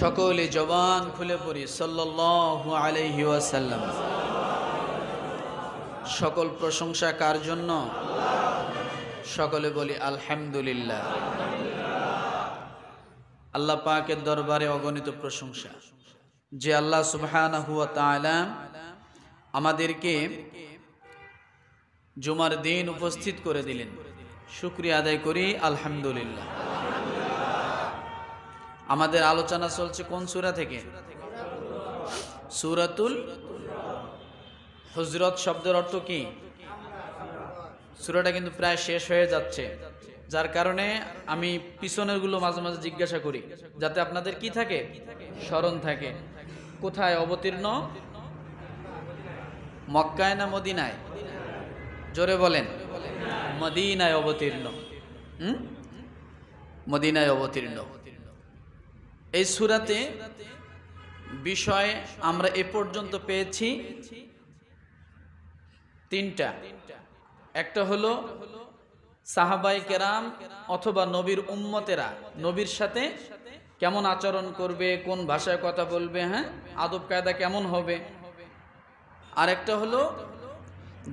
সকলে জবান খুলে পড়ি সাল্লাল্লাহু আলাইহি ওয়াসাল্লাম। সকল প্রশংসা কার জন্য? সকলে বলি আলহামদুলিল্লাহ। আল্লাহ পাকের দরবারে অগণিত প্রশংসা। যে আল্লাহ সুবহানাহু ওয়া তাআলা আমাদেরকে জুমার দিন উপস্থিত করে দিলেন। শুক্রিয়া আদায় করি, আলহামদুলিল্লাহ। আমাদের আলোচনা চলছে কোন সূরা থেকে? সুরাতুল হজরত শব্দের অর্থ কি? সূরাটা কিন্তু প্রায় শেষ হয়ে যাচ্ছে। যার কারণে আমি পিছনেরগুলো মাঝে মাঝে জিজ্ঞাসা করি, যাতে আপনাদের কি থাকে? স্মরণ থাকে। কোথায় অবতীর্ণ? মক্কায় না মদিনায়? জোরে বলেন। মদিনায় অবতীর্ণ। মদিনায় অবতীর্ণ। এই সুরাতে বিষয়ে আমরা এ পর্যন্ত পেয়েছি তিনটা। একটা হলো সাহাবাই কেরাম অথবা নবীর উম্মতেরা, নবীর সাথে কেমন আচরণ করবে, কোন ভাষায় কথা বলবে হ্যাঁ? আদব কায়দা কেমন হবে? আরেকটা হলো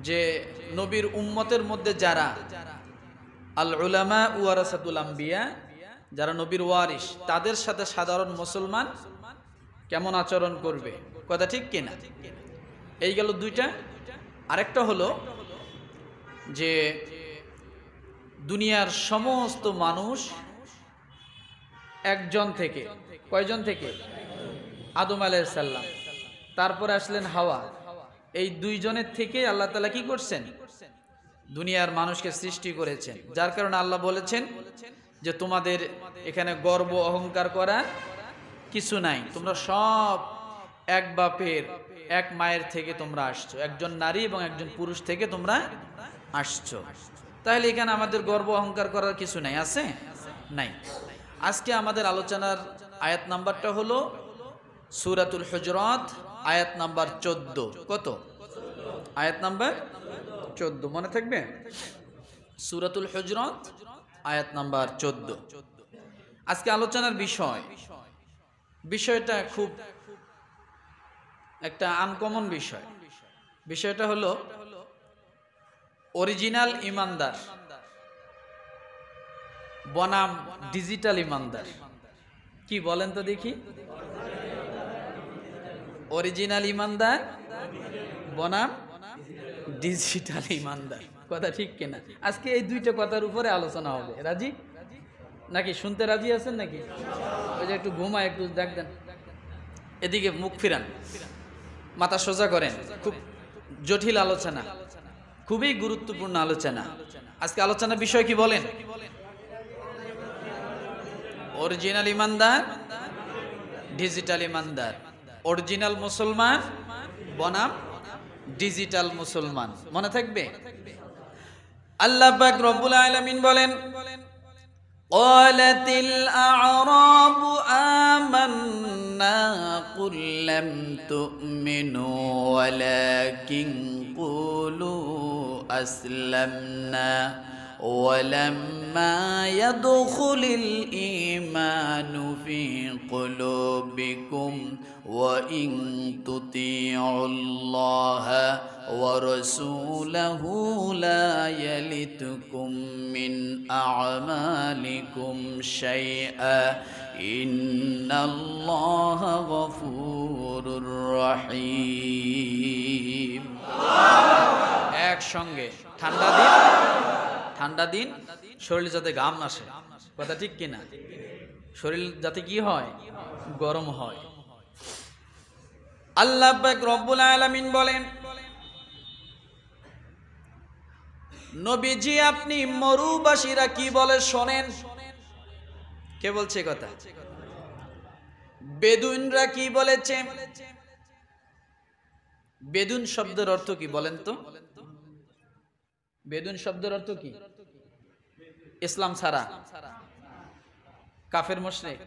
যে নবীর উম্মতের মধ্যে যারা আল উলামা ওয়ারাসাতুল আম্বিয়া, যারা নবীর ওয়ারিস তাদের সাথে সাধারণ মুসলমান কেমন আচরণ করবে? কথা ঠিক কিনা? এই গেল দুইটা। আরেকটা হলো যে দুনিয়ার সমস্ত মানুষ একজন থেকে। কয়জন থেকে? আদম আলাইসাল্লাম তারপর আসলেন হাওয়া। এই দুইজনের থেকে আল্লাহ তালা কি করছেন? দুনিয়ার মানুষকে সৃষ্টি করেছেন। যার কারণে আল্লাহ বলেছেন যে, তোমাদের এখানে গর্ব অহংকার করা কিছু নাই। তোমরা সব এক বাপের, এক মায়ের থেকে তোমরা আসছো। একজন নারী এবং একজন পুরুষ থেকে তোমরা আসছো। তাহলে এখানে আমাদের গর্ব অহংকার করার কিছু নাই, আছে? নাই। আজকে আমাদের আলোচনার আয়াত নাম্বারটা হলো সুরাতুল হজরত, আয়াত নাম্বার চোদ্দ। কত? আয়াত নাম্বার চোদ্দ। মনে থাকবে? সুরাতুল হজরত, আয়াত নাম্বার চোদ্দ। আজকে আলোচনার বিষয়। বিষয়টা খুব একটা আনকমন বিষয়। বিষয়টা হলো অরিজিনাল ইমানদার। বনাম ডিজিটাল ইমানদার। কি বলেন তো দেখি। অরিজিনাল ইমানদার, বনাম ডিজিটাল ইমানদার। কথা ঠিক কিনা? আজকে এই দুইটা কথার উপরে আলোচনা হবে। রাজি? নাকি শুনতে রাজি আছেন নাকি? ওই যে একটু ঘুমায়, একটু দেখ দেন। এদিকে মুখ ফিরান। মাথা সোজা করেন। খুব জটিল আলোচনা। খুবই গুরুত্বপূর্ণ আলোচনা আজকে আলোচনার বিষয় কি বলেন অরিজিনাল ইমানদার ডিজিটাল ইমানদার অরিজিনাল মুসলমান বনাম ডিজিটাল মুসলমান মনে থাকবে আল্লাহ পাক রব্বুল আলামিন বলেন قالت الأعراب آمنا قل لم تؤمنوا ولكن قولوا أسلمنا ولما يدخل الإيمان في قلوبكم وإن تطيعوا الله ورسوله لا يلتكم من أعمالكم شيئا إن الله غفور رحيم একসঙ্গে। ঠান্ডা দিন ঠান্ডা দিন, শরীর যাতে ঘাম আসে। কথা ঠিক কিনা? শরীর যাতে কি হয়? গরম হয়। আল্লাহ রব্বুল আলামিন বলেন, নবীজি আপনি মরুবাসীরা কি বলে শোনেন? কে বলছে কথা? বেদুইনরা কি বলেছে? বেদুন শব্দের অর্থ কি বলেন তো? বেদুন শব্দের অর্থ কি? ইসলাম ছাড়া। কাফের মুশরিক।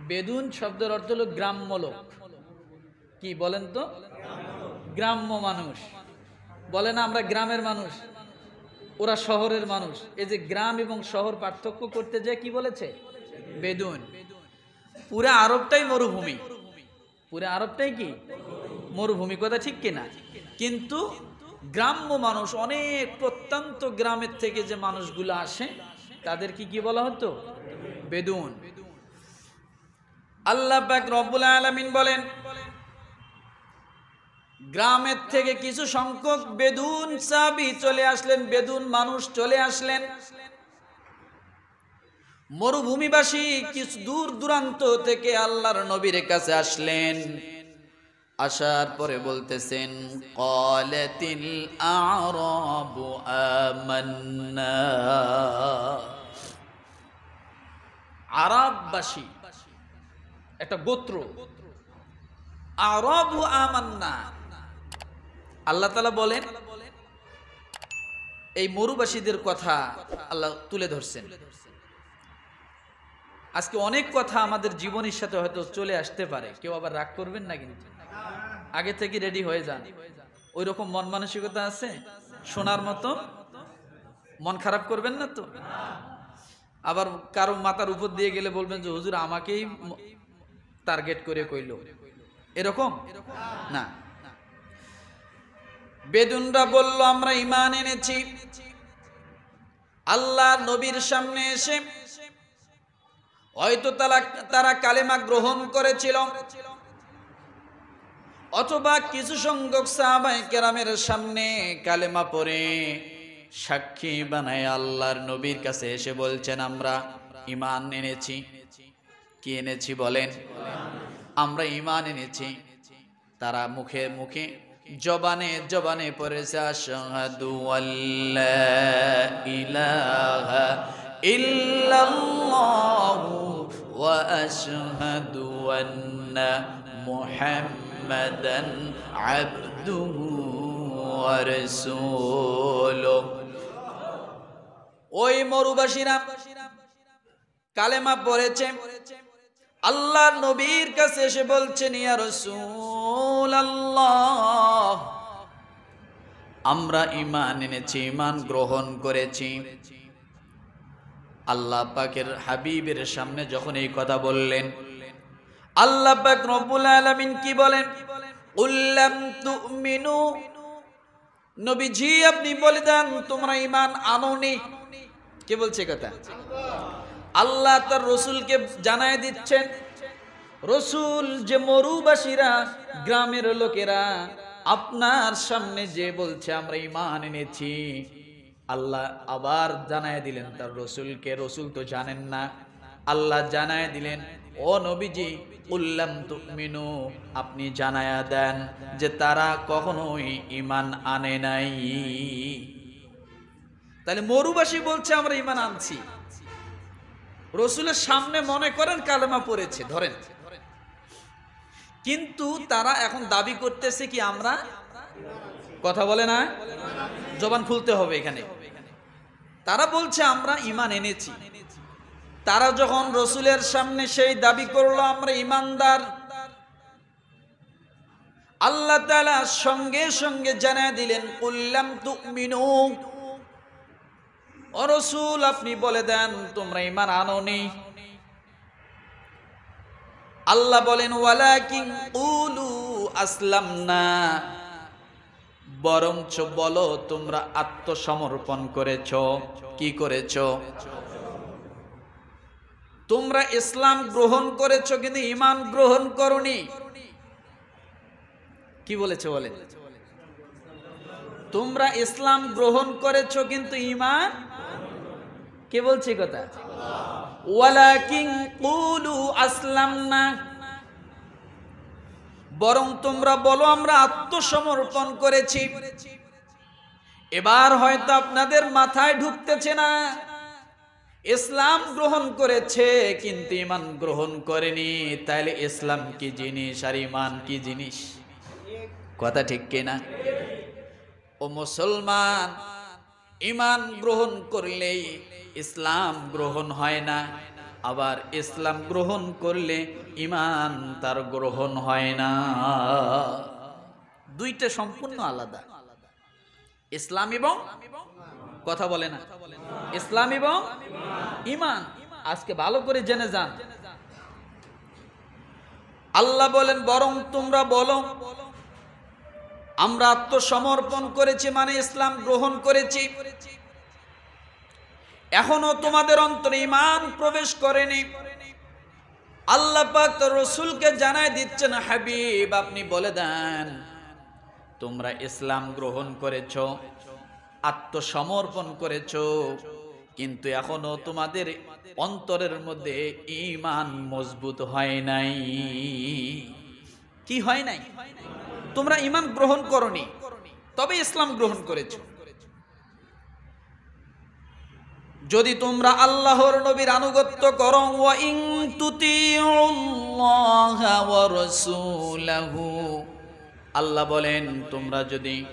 বেদুন শব্দের অর্থ হলো গ্রাম্য লোক। কি বলেন তো? গ্রাম্য মানুষ। বলে না আমরা গ্রামের মানুষ। ওরা শহরের মানুষ। এই যে গ্রাম এবং শহর পার্থক্য করতে যায় কি বলেছে? বেদুন। পুরা আরবটাই মরুভূমি। পুরা আরবটাই কি? মরুভূমি কথা ঠিক কিনা? কিন্তু গ্রাম্য মানুষ, অনেক প্রত্যন্ত গ্রামের থেকে যে মানুষগুলো আসে তাদের কি কি বলা হতো? বেদুন। আল্লাহ পাক রব্বুল আলামিন বলেন, গ্রামের থেকে কিছু সংখ্যক বেদুন সাবি চলে আসলেন, বেদুন মানুষ চলে আসলেন। মরুভূমিবাসী কিছু দূর দূরান্ত থেকে আল্লাহর নবীর কাছে আসলেন। আসার পরে বলতেছেন, কলাতিল আরাবু আমান্না। আরববাসী, একটা গোত্র। আরবু আমান্না। আল্লাহ তালা বলেন, এই মরুবাসীদের কথা আল্লাহ তুলে ধরছেন। আজকে অনেক কথা আমাদের জীবনের সাথে হয়তো চলে আসতে পারে। কেউ আবার রাগ করবেন না কিন্তু। আগে থেকে রেডি হয়ে যান। ওই রকম মন মানসিকতা আছে? শোনার মতো? মন খারাপ করবেন না তো? আবার কারও মাথার উপর দিয়ে গেলে বলবেন যে, হুজুর, আমাকেই টার্গেট করে কইল। এরকম? না। বেদুনরা বলল, আমরা ইমান এনেছি। আল্লাহ নবীর সামনে এসে হয়তো তারা তারা কালেমা গ্রহণ করেছিল। অথবা কিছু সংখ্যক সাহাবাই কেরামের সামনে কালেমা পড়ে সাক্ষী বানায় আল্লাহর নবীর কাছে এসে বলছেন, আমরা ইমান এনেছি। কি এনেছি বলেন? আমরা ইমান এনেছি। তারা মুখে মুখে জবানে জবানে পড়েছে, আশহাদু আল্লা ইলাহা ওয়া আশহাদু আন্না মুহাম্মাদান আবদুহু ওয়া রাসূলুহু ওই মরুবাসীরা কালেমা পড়েছে আল্লাহ নবীর কাছে এসে বলছেন, ইয়া রসুল আল্লাহ আমরা ইমান এনেছি ইমান গ্রহণ করেছি। আল্লাহ পাকের হাবিবের সামনে যখন এই কথা বললেন আল্লাহ পাক রব্বুল আলামিন কি বলেন? উল্লাম তুমিনু। নবীজি, আপনি বলে দেন, তোমরা ইমান আনোনি। কে বলছে কথা? আল্লাহ তার রসুলকে জানায় দিচ্ছেন, রসুল যে মরুবাসীরা, গ্রামের লোকেরা, আপনার সামনে যে বলছে, আমরা ইমান এনেছি। আল্লাহ আবার জানায় দিলেন তার রসুলকে, রসুল তো জানেন না। আল্লাহ জানায় দিলেন ও নবীজি, উল্লাম তুমিনু, আপনি জানায়া দেন যে তারা কখনোই ইমান আনে নাই। তাহলে মরুবাসী বলছে, আমরা ইমান আনছি। রসুলের সামনে মনে করেন কালেমা পড়েছে, ধরেন। কিন্তু তারা এখন দাবি করতেছে কি, আমরা কথা বলে না, জবান খুলতে হবে এখানে। তারা বলছে, আমরা ইমান এনেছি। তারা যখন রসুলের সামনে সেই দাবি করল, আমরা ইমানদার। আল্লাহ তালা সঙ্গে সঙ্গে জানায় দিলেন উল্লাম তুমিনু। ও রসুল, আপনি বলে দেন, তোমরা ইমান আনোনি। আল্লাহ বলেন, ওয়ালাকিন উলু আসলাম না বরঞ্চ বলো, তোমরা আত্মসমর্পণ করেছ। কি করেছ? তোমরা ইসলাম গ্রহণ করেছ কিন্তু ইমান গ্রহণ করনি? কি বলেছে বলে তোমরা ইসলাম গ্রহণ করেছ কিন্তু ইমান কে বলছে কথা? আসলাম না বরং তোমরা বলো, আমরা আত্মসমর্পণ করেছি। এবার হয়তো আপনাদের মাথায় ঢুকতেছে না। ইসলাম গ্রহণ করেছে, কিন্তু ইমান গ্রহণ করেনি। তাইলে ইসলাম কি জিনিস আর ইমান কি জিনিস? কথা ঠিক কিনা ও মুসলমান ইমান গ্রহণ করলেই ইসলাম গ্রহণ হয় না। আবার ইসলাম গ্রহণ করলে ইমান তার গ্রহণ হয় না। দুইটা সম্পূর্ণ আলাদা। ইসলাম এবং কথা বলে না। ইসলাম এবং ইমান। আজকে ভালো করে জেনে যান। আল্লাহ বলেন, বরং তোমরা বলো, আমরা আত্মসমর্পণ করেছি মানে ইসলাম গ্রহণ করেছি। এখনও তোমাদের অন্তরে ইমান প্রবেশ করেনি। আল্লাহ পাক রসুলকে জানায় দিচ্ছেন, হাবিব, আপনি বলে দেন, তোমরা ইসলাম গ্রহণ করেছ। আত্মসমর্পণ করেছ। কিন্তু এখনও তোমাদের অন্তরের মধ্যে ইমান মজবুত হয় নাই। কি হয় নাই? তোমরা ইমান গ্রহণ করনি, তবে ইসলাম গ্রহণ করেছ। যদি তোমরা আল্লাহর নবীর আনুগত্য করো ওয়া রাসূলাহু, আল্লাহ বলেন, তোমরা যদি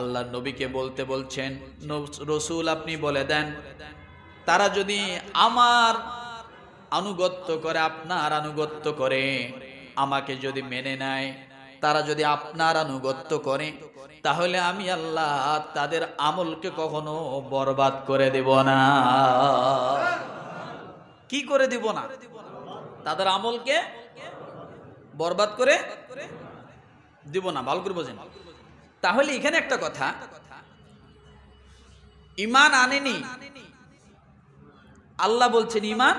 আল্লাহ নবীকে বলতে বলছেন রসুল আপনি বলে দেন, তারা যদি আমার আনুগত্য করে, আপনার আনুগত্য করে, আমাকে যদি মেনে নেয়, তারা যদি আপনার আনুগত্য করে, তাহলে আমি আল্লাহ তাদের আমলকে কখনো বরবাদ করে দেব না। কি করে দিব না? তাদের আমলকে বরবাদ করে দিব না? ভালো করে বোঝেন। তাহলে এখানে একটা কথা। ইমান আনেনি। আল্লাহ বলছেন ইমান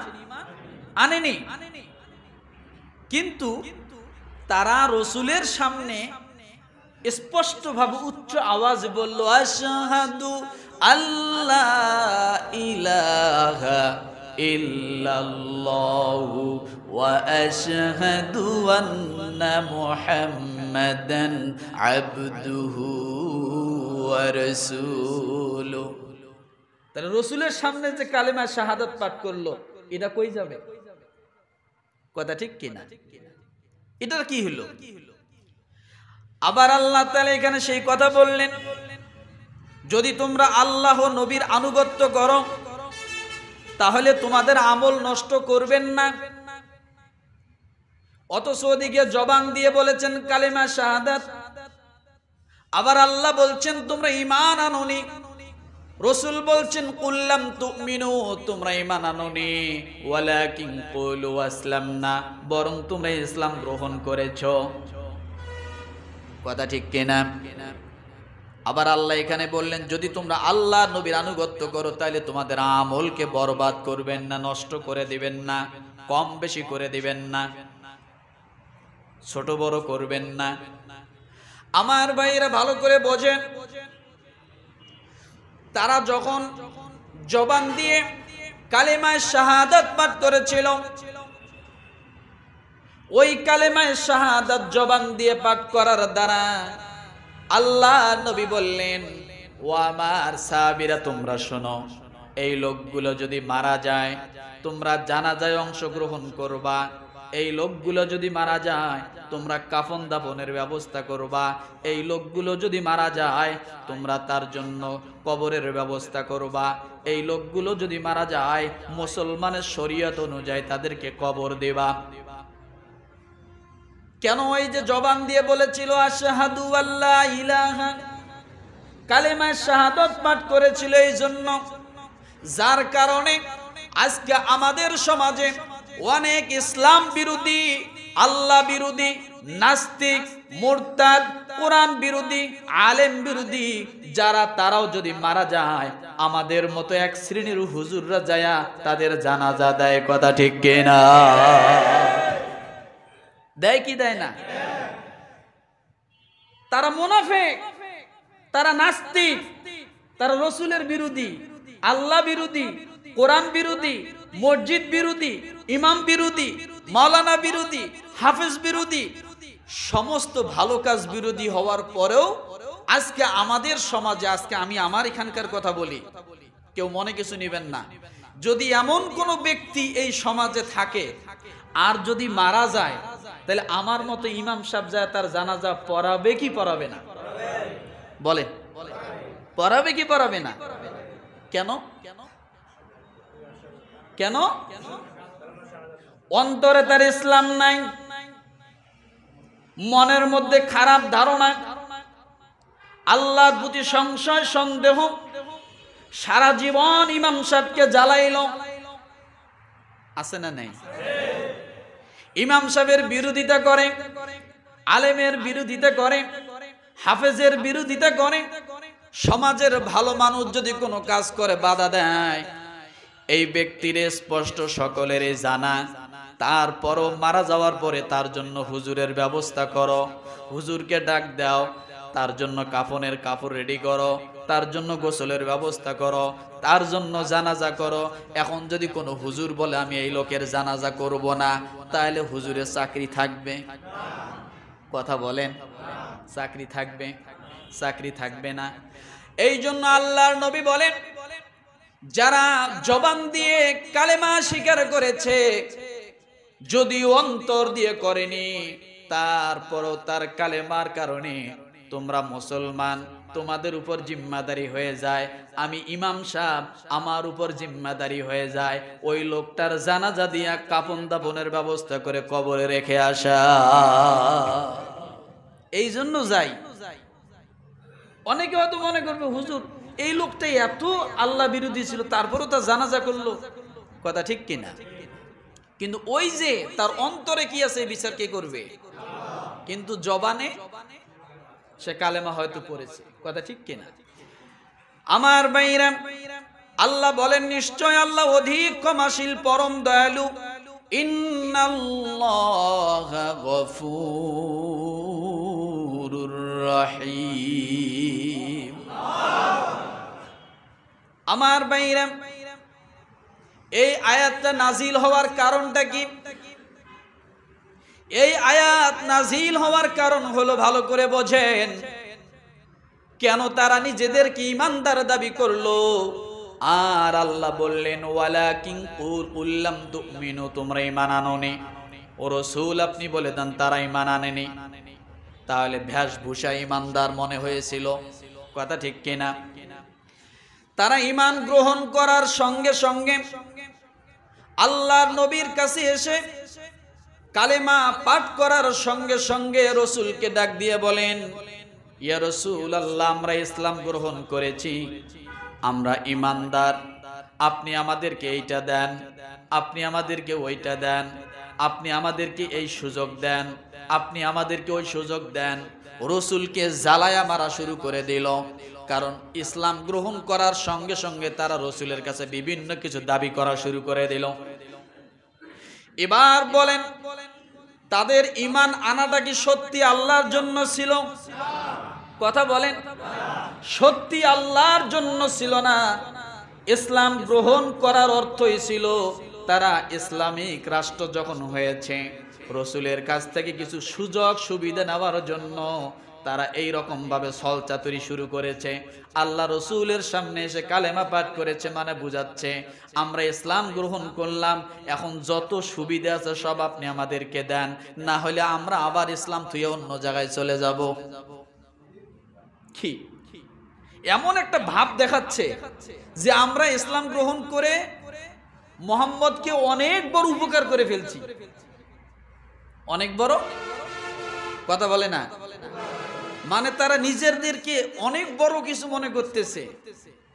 আনেনি। কিন্তু তারা রসুলের সামনে স্পষ্টভাবে উচ্চ আওয়াজ বলল, আশহাদু আল্লাহ ইলাহা ইল্লাল্লাহু ওয়া আবদুহু ওয়া রাসূলুহু তাহলে রসুলের সামনে যে কালেমা শাহাদাত পাঠ করল, এটা কই যাবে? কথা ঠিক কিনা এটার কি হলো? আবার আল্লাহ তাআলা এখানে সেই কথা বললেন, যদি তোমরা আল্লাহ নবীর আনুগত্য করো, তাহলে তোমাদের আমল নষ্ট করবেন না। অথচ ওদিকে জবান দিয়ে বলেছেন কালেমা শাহাদাত। আবার আল্লাহ বলছেন, তোমরা ইমান আনোনি। রসুল বলছেন কুল্লাম তুমিনু, তোমরা ইমান আনোনি। ওয়ালাকিন কুলু আসলামনা, বরং তোমরা ইসলাম গ্রহণ করেছ। কথা ঠিক কিনা? আবার আল্লাহ এখানে বললেন, যদি তোমরা আল্লাহ নবীর আনুগত্য করো তাহলে তোমাদের আমলকে বরবাদ করবেন না, নষ্ট করে দিবেন না, কম বেশি করে দিবেন না। ছোট বড় করবেন না। আমার ভাইয়েরা ভালো করে বোঝেন। তারা যখন জবান দিয়ে কালেমায় শাহাদাত পাঠ করেছিল, ওই কালেমায় শাহাদাত জবান দিয়ে পাঠ করার দ্বারা আল্লাহ নবী বললেন, ও আমার সাবিরা তোমরা শোনো, এই লোকগুলো যদি মারা যায়, তোমরা জানাজায় অংশগ্রহণ করবা। এই লোকগুলো যদি মারা যায়, তোমরা কাফন দাফনের ব্যবস্থা করবা। এই লোকগুলো যদি মারা যায়, তোমরা তার জন্য কবরের ব্যবস্থা করবা। এই লোকগুলো যদি মারা যায়, মুসলমানের শরীয়ত অনুযায়ী তাদেরকে কবর দেবা। কেন ওই যে জবান দিয়ে বলেছিল, আশহাদু আল্লাহ ইলাহা কালেমা শাহাদত পাঠ করেছিল এই জন্য যার কারণে আজকে আমাদের সমাজে অনেক ইসলাম বিরোধী, আল্লাহ বিরোধী, নাস্তিক, মুরতাদ, কোরআন বিরোধী, আলেম বিরোধী, যারা তারাও যদি মারা যায়, আমাদের মতো এক শ্রেণির হুজুররা যায়া তাদের জানাজা দেয়, কথা ঠিক কিনা? দেয় কি দেয় না? তারা মুনাফেক, তারা নাস্তিক, তারা রসুলের বিরোধী, আল্লাহ বিরোধী, কোরআন বিরোধী মসজিদ বিরোধী, ইমাম বিরোধী, মাওলানা বিরোধী, হাফেজ বিরোধী, সমস্ত ভালো কাজ বিরোধী হওয়ার পরেও আজকে আমাদের সমাজে, আজকে আমি আমার এখানকার কথা বলি, কেউ মনে কিছু নেবেন না। যদি এমন কোন ব্যক্তি এই সমাজে থাকে, আর যদি মারা যায়, তাহলে আমার মতো ইমাম সাহেব যায় তার জানাজা পড়াবে কি পড়াবে না? বলে পড়াবে কি পড়াবে না? কেন? কেন? অন্তরে তার ইসলাম নাই। মনের মধ্যে খারাপ ধারণা। আল্লাহর প্রতি সংশয়, সন্দেহ। সারা জীবন ইমাম সাহেবকে জ্বালাইল। আছে না নেই? ইমাম সাহেবের বিরোধিতা করে, আলেমের বিরোধিতা করে, হাফেজের বিরোধিতা করে। সমাজের ভালো মানুষ যদি কোনো কাজ করে, বাধা দেয়। এই ব্যক্তির স্পষ্ট সকলের জানা, তারপরও মারা যাওয়ার পরে তার জন্য হুজুরের ব্যবস্থা করো। হুজুরকে ডাক দাও, তার জন্য কাফনের কাপড় রেডি করো, তার জন্য গোসলের ব্যবস্থা করো, তার জন্য জানাজা করো। এখন যদি কোনো হুজুর বলে, আমি এই লোকের জানাজা করব না, তাহলে হুজুরের চাকরি থাকবে। কথা বলেন, চাকরি থাকবে চাকরি থাকবে না। এই জন্য আল্লাহর নবী বলেন যারা জবান দিয়ে কালেমা স্বীকার করেছে যদি অন্তর দিয়ে করেনি, তারপরও তার কালেমার কারণে তোমরা মুসলমান, তোমাদের উপর জিম্মাদারি হয়ে যায়। আমি ইমাম সাহেব, আমার উপর জিম্মাদারি হয়ে যায়। ওই লোকটার জানাজা দিয়া কাপন দাপনের ব্যবস্থা করে কবরে রেখে আসা। এই জন্য যাই। অনেকে হয়তো মনে করবে, হুজুর এই লোকটাই এত আল্লাহ বিরোধী ছিল, তারপরও তা জানাজা করল। কথা ঠিক কিনা? কিন্তু ওই যে তার অন্তরে কি আছে বিচার কে করবে? কিন্তু জবানে সে কালেমা হয়তো পড়েছে। কথা ঠিক কিনা? আমার বাইরাম আল্লাহ বলেন, নিশ্চয় আল্লাহ অধিক ক্ষমাশীল, পরম দয়ালু। ইন্নাল্লাহ রহিম। আমার বাইরা এই আয়াতটা নাজিল হওয়ার কারণটা কি? এই আয়াত নাজিল হওয়ার কারণ হলো ভালো করে বোঝেন, কেন তারা নিজেদেরকে ইমানদার দাবি করল? আর আল্লাহ বললেন ওয়ালা কিং উল্লাম তুমিনু, তোমরা ইমান আনোনি। ও রসুল, আপনি বলে দেন, তারা ইমান আনেনি। তাহলে ভেষভূষা ইমানদার মনে হয়েছিল। কথা ঠিক কিনা? তারা ইমান গ্রহণ করার সঙ্গে সঙ্গে আল্লাহর নবীর কাছে এসে কালেমা পাঠ করার সঙ্গে সঙ্গে রসুলকে ডাক দিয়ে বলেন, ইয়া রসুল আল্লাহ আমরা ইসলাম গ্রহণ করেছি। আমরা ইমানদার আপনি আমাদেরকে এইটা দেন, আপনি আমাদেরকে ওইটা দেন, আপনি আমাদেরকে এই সুযোগ দেন, আপনি আমাদেরকে ওই সুযোগ দেন। রসুলকে জ্বালায়া মারা শুরু করে দিল। কারণ ইসলাম গ্রহণ করার সঙ্গে সঙ্গে তারা রসুলের কাছে বিভিন্ন কিছু দাবি করা শুরু করে দিল। এবার বলেন, তাদের ইমান আনাটা কি সত্যি আল্লাহর জন্য ছিল? কথা বলেন, সত্যি আল্লাহর জন্য ছিল না? ইসলাম গ্রহণ করার অর্থই ছিল তারা ইসলামিক রাষ্ট্র যখন হয়েছে, রসুলের কাছ থেকে কিছু সুযোগ সুবিধা নেওয়ার জন্য তারা এই ছল চাতুরি শুরু করেছে। আল্লাহ রসুলের সামনে এসে কালেমা পাঠ করেছে মানে বুঝাচ্ছে, আমরা ইসলাম গ্রহণ করলাম, এখন যত সুবিধা আছে সব আপনি আমাদেরকে দেন, না হলে আমরা আবার ইসলাম থুয়ে অন্য জায়গায় চলে যাব। কি? এমন একটা ভাব দেখাচ্ছে যে আমরা ইসলাম গ্রহণ করে মোহাম্মদকে অনেক বড় উপকার করে ফেলছি। অনেক বড়? কথা বলে না? মানে তারা নিজেদেরকে অনেক বড় কিছু মনে করতেছে।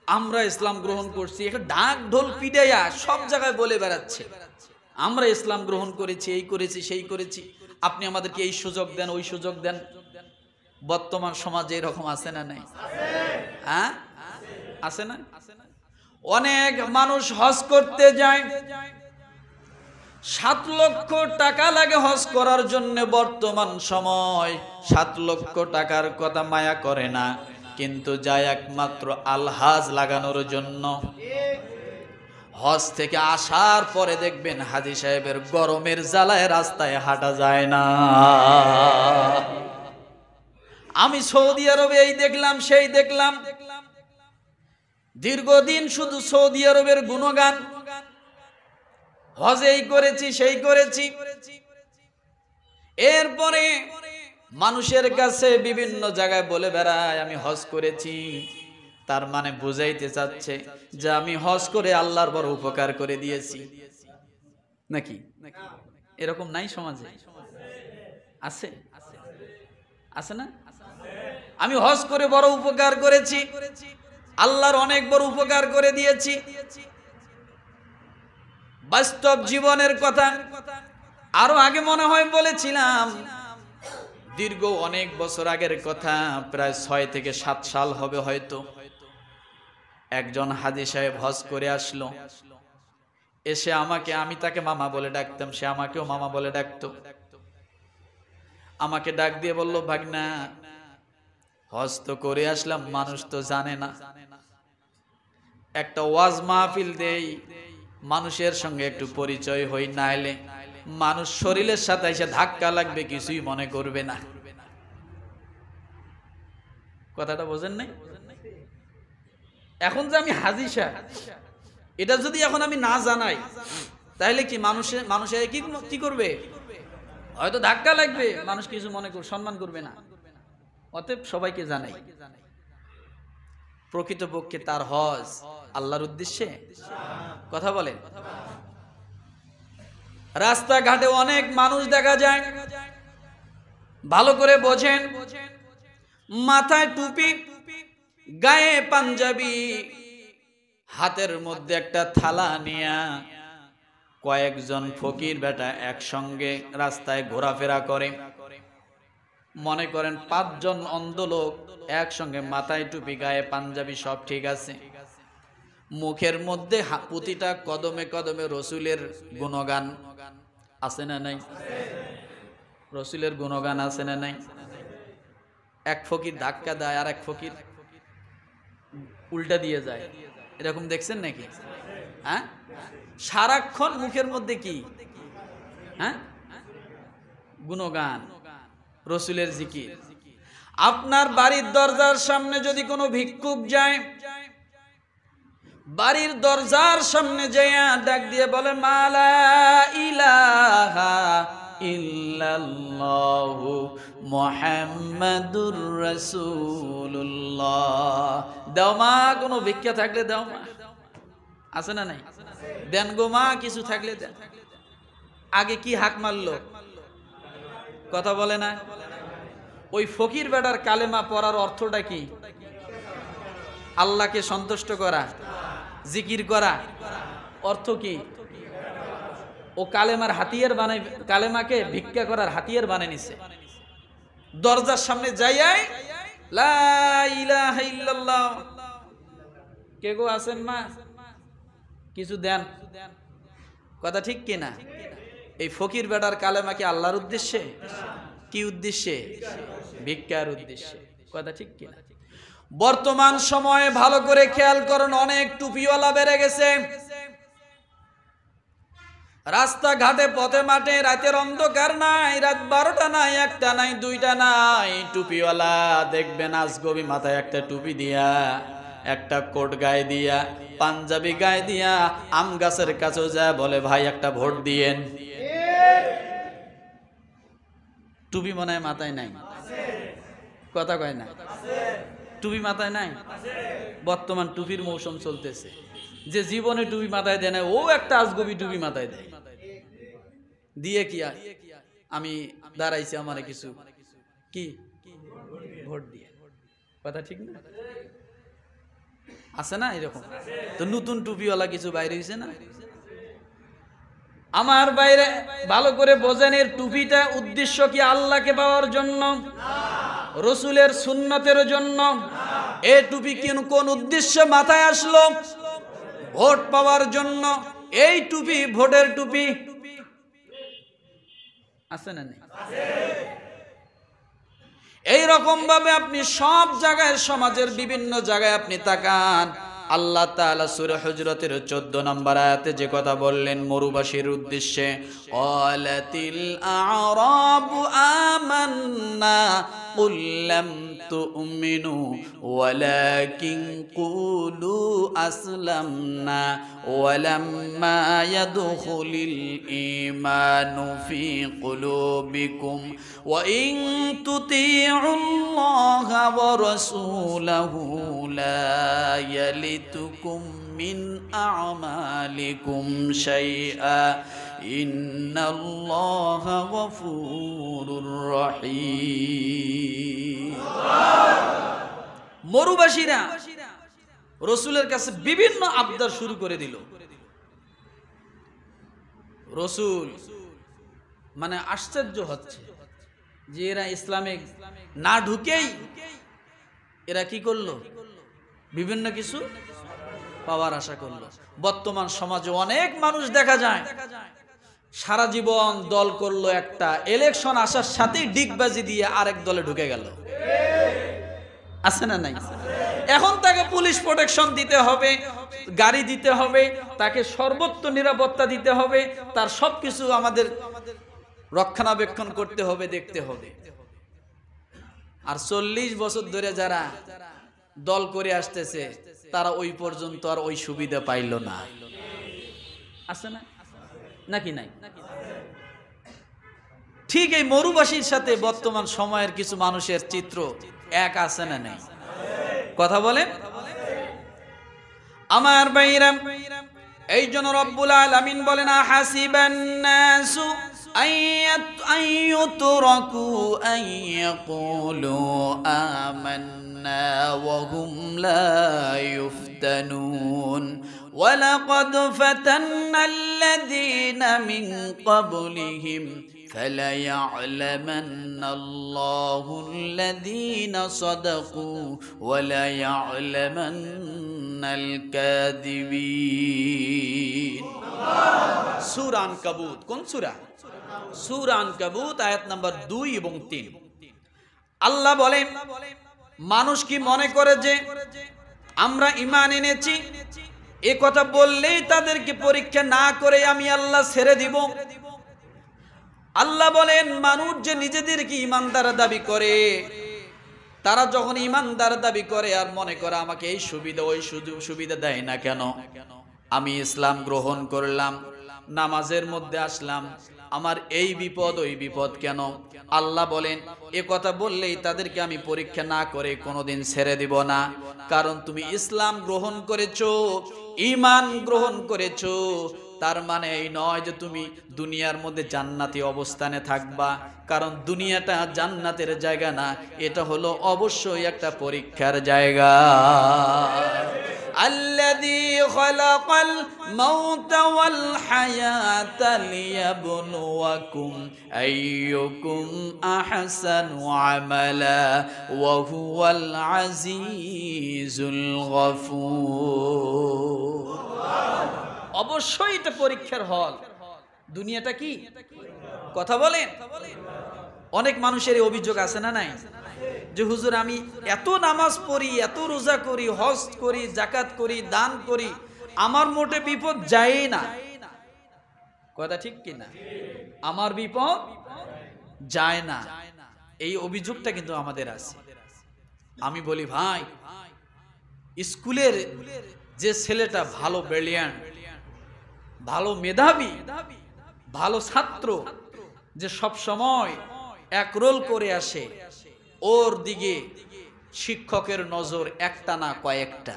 আমরা ইসলাম গ্রহণ করছি, একটা ডাক ঢোল পিডাইয়া সব জায়গায় বলে বেড়াচ্ছে। আমরা ইসলাম গ্রহণ করেছি, এই করেছি, সেই করেছি। আপনি আমাদেরকে এই সুযোগ দেন, ওই সুযোগ দেন। বর্তমান সমাজে এরকম আছে না নাই? হ্যাঁ? আছে না? অনেক মানুষ হজ করতে যায় সাত লক্ষ টাকা লাগে হজ করার জন্য বর্তমান সময়। সাত লক্ষ টাকার কথা মায়া করে না, কিন্তু যায় একমাত্র আলহাজ লাগানোর জন্য। হজ থেকে আসার পরে দেখবেন হাজি সাহেবের গরমের জ্বালায় রাস্তায় হাঁটা যায় না। আমি সৌদি আরবে এই দেখলাম, সেই দেখলাম। দীর্ঘদিন শুধু সৌদি আরবের গুণগান হজেই করেছি, সেই করেছি। এরপরে মানুষের কাছে বিভিন্ন জায়গায় বলে বেড়ায়, আমি হজ করেছি। তার মানে বুঝাইতে চাচ্ছে যে আমি হজ করে আল্লাহর বড় উপকার করে দিয়েছি। নাকি? এরকম নাই সমাজে? আছে? আছে না? আমি হজ করে বড় উপকার করেছি। আল্লাহর অনেক বড় উপকার করে দিয়েছি। বাস্তব জীবনের কথা আরও আগে মনে হয় বলেছিলাম। দীর্ঘ অনেক বছর আগের কথা, প্রায় ছয় থেকে সাত সাল হবে হয়তো। একজন হাজি সাহেব হজ করে আসলো। এসে আমাকে, আমি তাকে মামা বলে ডাকতাম, সে আমাকেও মামা বলে ডাকতো। আমাকে ডাক দিয়ে বলল, ভাগনা, হজ তো করে আসলাম, মানুষ তো জানে না। একটা ওয়াজ মাহফিল দেই মানুষের সঙ্গে একটু পরিচয় হই নাইলে মানুষ শরীরের সাথে এসে ধাক্কা লাগবে, কিছুই মনে করবে না। কথাটা বোঝেন নাই? এখন যে আমি হাজি সাহেব এটা যদি এখন আমি না জানাই তাহলে কি মানুষে মানুষে কি কি করবে? হয়তো ধাক্কা লাগবে, মানুষ কিছু মনে সম্মান করবে না। অতএব সবাইকে জানাই। প্রকৃতপক্ষে তার হজ আল্লাহর উদ্দেশ্যে? কথা বলেন। রাস্তাঘাটে অনেক মানুষ দেখা যায়, ভালো করে বোঝেন, মাথায় টুপি, গায়ে পাঞ্জাবি, হাতের মধ্যে একটা থালা নিয়া কয়েকজন ফকির বেটা একসঙ্গে রাস্তায় ঘোরাফেরা করে। মনে করেন পাঁচজন অন্ধ লোক একসঙ্গে মাথায় টুপি, গায়ে পাঞ্জাবি, সব ঠিক আছে। মুখের মধ্যে প্রতিটা কদমে কদমে রসুলের গুণগান আছে না নাই? রসুলের গুণগান আছে না নাই? এক ফকির ধাক্কা দেয় আর এক ফকির উল্টা দিয়ে যায়। এরকম দেখছেন নাকি? হ্যাঁ? সারাক্ষণ মুখের মধ্যে কি? হ্যাঁ? গুণগান, রসুলের জিকির। আপনার বাড়ির দরজার সামনে যদি কোনো ভিক্ষুক যায়, বাড়ির দরজার সামনে যাইয়া ডাক দিয়ে বলে মালা ইলাহা ইল্লাল্লাহু মুহাম্মাদুর রাসূলুল্লাহ। দাও মা, কোনো ভিক্ষা থাকলে দাও মা। আছে না নাই? দেন গো মা, কিছু থাকলে দেন। আগে কি হাক মারলো? কথা বলে না? ওই ফকির বেটার কালেমা পড়ার অর্থটা কি? আল্লাহকে সন্তুষ্ট করা, জিকির করা, অর্থ কি? ও কালেমার হাতিয়ার বানাই, কালেমাকে ভিক্ষা করার হাতিয়ার বানাই নিছে। দরজার সামনে যাইয়াই কে গো আছেন মা? কিছু দেন। কথা ঠিক কিনা এই ফকির বেটার কালেমা কি আল্লাহর উদ্দেশ্যে? কি উদ্দেশ্যে? ভিক্ষার উদ্দেশ্যে। কথা ঠিক কিনা? বর্তমান সময়ে ভালো করে খেয়াল করুন, অনেক টুপিওয়ালা বেড়ে গেছে। রাস্তাঘাটে, পথে, মাঠে রাতের অন্ধকার নাই, রাত বারোটা নাই, একটা নাই, দুইটা নাই। টুপিওয়ালা দেখবেন আজগবি মাথায় একটা টুপি দিয়া, একটা কোট গায়ে দিয়া, পাঞ্জাবি গায়ে দিয়া, আম গাছের কাছেও যায়, বলে, ভাই, একটা ভোট দিয়েন। টুপি মনে হয় মাথায় নাই। কথা কয় না? টুপি মাথায় নাই? বর্তমান টুপির মৌসুম চলতেছে। যে জীবনে টুপি মাথায় দেয় না ও একটা আজগবি টুপি মাথায় দেয়। দিয়ে কি আর? আমি দাঁড়াইছি আমার কিছু। কি? ভোট দিয়ে। কথা ঠিক না? আছে না এরকম? তো নতুন টুপিওয়ালা কিছু বাইরে হয়েছে না? আমার বাইরে ভালো করে বোঝেন এর টুপিটা উদ্দেশ্য কি আল্লাহকে পাওয়ার জন্য? রসুলের সুন্নতের জন্য? এ টুপি কিন কোন উদ্দেশ্যে মাথায় আসলো? ভোট পাওয়ার জন্য। এই টুপি ভোটের টুপি। আছে না এই রকম ভাবে আপনি সব জায়গায়, সমাজের বিভিন্ন জায়গায় আপনি তাকান। আল্লাহ তাআলা সূরা হুজরাতের 14 নম্বর আয়াতে যে কথা বললেন মরুবাসীর উদ্দেশ্যে আলাতিল আ'রাবু আমান্না قل لم تؤمنوا ولكن قولوا أسلمنا ولما يدخل الإيمان في قلوبكم وإن تطيعوا الله ورسوله لا يلتكم من أعمالكم شيئا إن الله غفور رحيم মরুবাসীরা রসুলের কাছে বিভিন্ন আবদার শুরু করে দিল রসুল মানে আশ্চর্য হচ্ছে যে এরা ইসলামে না ঢুকেই এরা কি করলো বিভিন্ন কিছু পাওয়ার আশা করলো বর্তমান সমাজে অনেক মানুষ দেখা যায় সারা জীবন দল করল একটা। ইলেকশন আসার সাথেই ডিগবাজি দিয়ে আরেক দলে ঢুকে গেল। আছে না নাই? এখন তাকে পুলিশ প্রোটেকশন দিতে হবে, গাড়ি দিতে হবে, তাকে সর্বোচ্চ নিরাপত্তা দিতে হবে, তার সবকিছু আমাদের রক্ষণাবেক্ষণ করতে হবে, দেখতে হবে। আর চল্লিশ বছর ধরে যারা দল করে আসতেছে, তারা ওই পর্যন্ত আর ওই সুবিধা পাইল না। আছে না? নাকি নাই? ঠিক এই মরুবাসীর সাথে বর্তমান সময়ের কিছু মানুষের চিত্র এক আছে না নেই? কথা বলেন? আমার বাইরাম এই জন্য রব্বুল আলামিন বলেন হাসিবান নাসু আইয়াত আইয়ুতরাকু আইয়াকুলু আমান্না ওয়া হুম লা ইফতানুন। ولقد فتنا الذين من قبلهم فليعلمن الله الذين صدقوا وليعلمن الكاذبين সূরা আনকাবুত কোন সূরা সূরা আনকাবুত আয়াত নাম্বার 2 এবং 3 আল্লাহ বলেন মানুষ কি মনে করে যে আমরা ঈমান এনেছি এ কথা বললেই তাদেরকে পরীক্ষা না করে আমি আল্লাহ ছেড়ে দিব। আল্লাহ বলেন, মানুষ যে নিজেদেরকে ইমানদার দাবি করে, তারা যখন ইমানদার দাবি করে আর মনে করে আমাকে এই সুবিধা, ওই সুযোগ, সুবিধা দেয় না কেন? আমি ইসলাম গ্রহণ করলাম, নামাজের মধ্যে আসলাম আমার এই বিপদ, ওই বিপদ কেন? আল্লাহ বলেন, এ কথা বললেই তাদেরকে আমি পরীক্ষা না করে কোনোদিন ছেড়ে দিব না। কারণ তুমি ইসলাম গ্রহণ করেছ ইমান গ্রহণ করেছ তার মানে এই নয় যে তুমি দুনিয়ার মধ্যে জান্নাতি অবস্থানে থাকবা কারণ দুনিয়াটা জান্নাতের জায়গা না এটা হলো অবশ্যই একটা পরীক্ষার জায়গা الذي خلق الموت والحياة ليبلوكم أيكم أحسن عملا وهو العزيز الغفور অবশ্যই এটা পরীক্ষার হল। দুনিয়াটা কি? কথা বলেন। অনেক মানুষের এই অভিযোগ আছে না নাই? যে হুজুর, আমি এত নামাজ পড়ি, এত রোজা করি, হজ করি জাকাত করি, দান করি, আমার মোটে বিপদ যায় না। কথা ঠিক কি না? আমার বিপদ যায় না। এই অভিযোগটা কিন্তু আমাদের আছে। আমি বলি, ভাই, স্কুলের যে ছেলেটা ভালো, ব্রিলিয়ান্ট ভালো মেধাবী, ভালো ছাত্র যে সব সময় এক রোল করে আসে, ওর দিকে শিক্ষকের নজর একটা না কয়েকটা।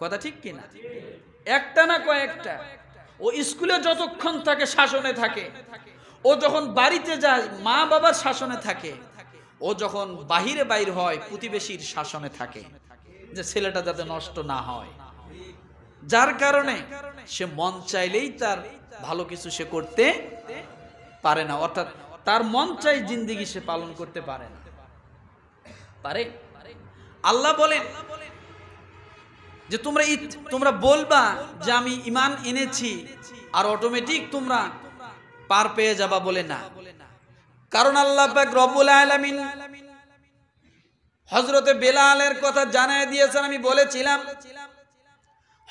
কথা ঠিক কিনা একটা না কয়েকটা। ও স্কুলে যতক্ষণ থাকে শাসনে থাকে, ও যখন বাড়িতে যায়, মা বাবার শাসনে থাকে, ও যখন বাহিরে বাইর হয়, প্রতিবেশীর শাসনে থাকে, যে ছেলেটা যাতে নষ্ট না হয়। যার কারণে সে মন চাইলেই তার ভালো কিছু সে করতে পারে না। অর্থাৎ তার মন চাই জিন্দিগি সে পালন করতে পারে না। পারে? আল্লাহ বলেন যে তোমরা তোমরা বলবা যে আমি ইমান এনেছি আর অটোমেটিক তোমরা পার পেয়ে যাবা বলে না। কারণ আল্লাহ হজরতে বেলালের কথা জানায় দিয়েছেন, আমি বলেছিলাম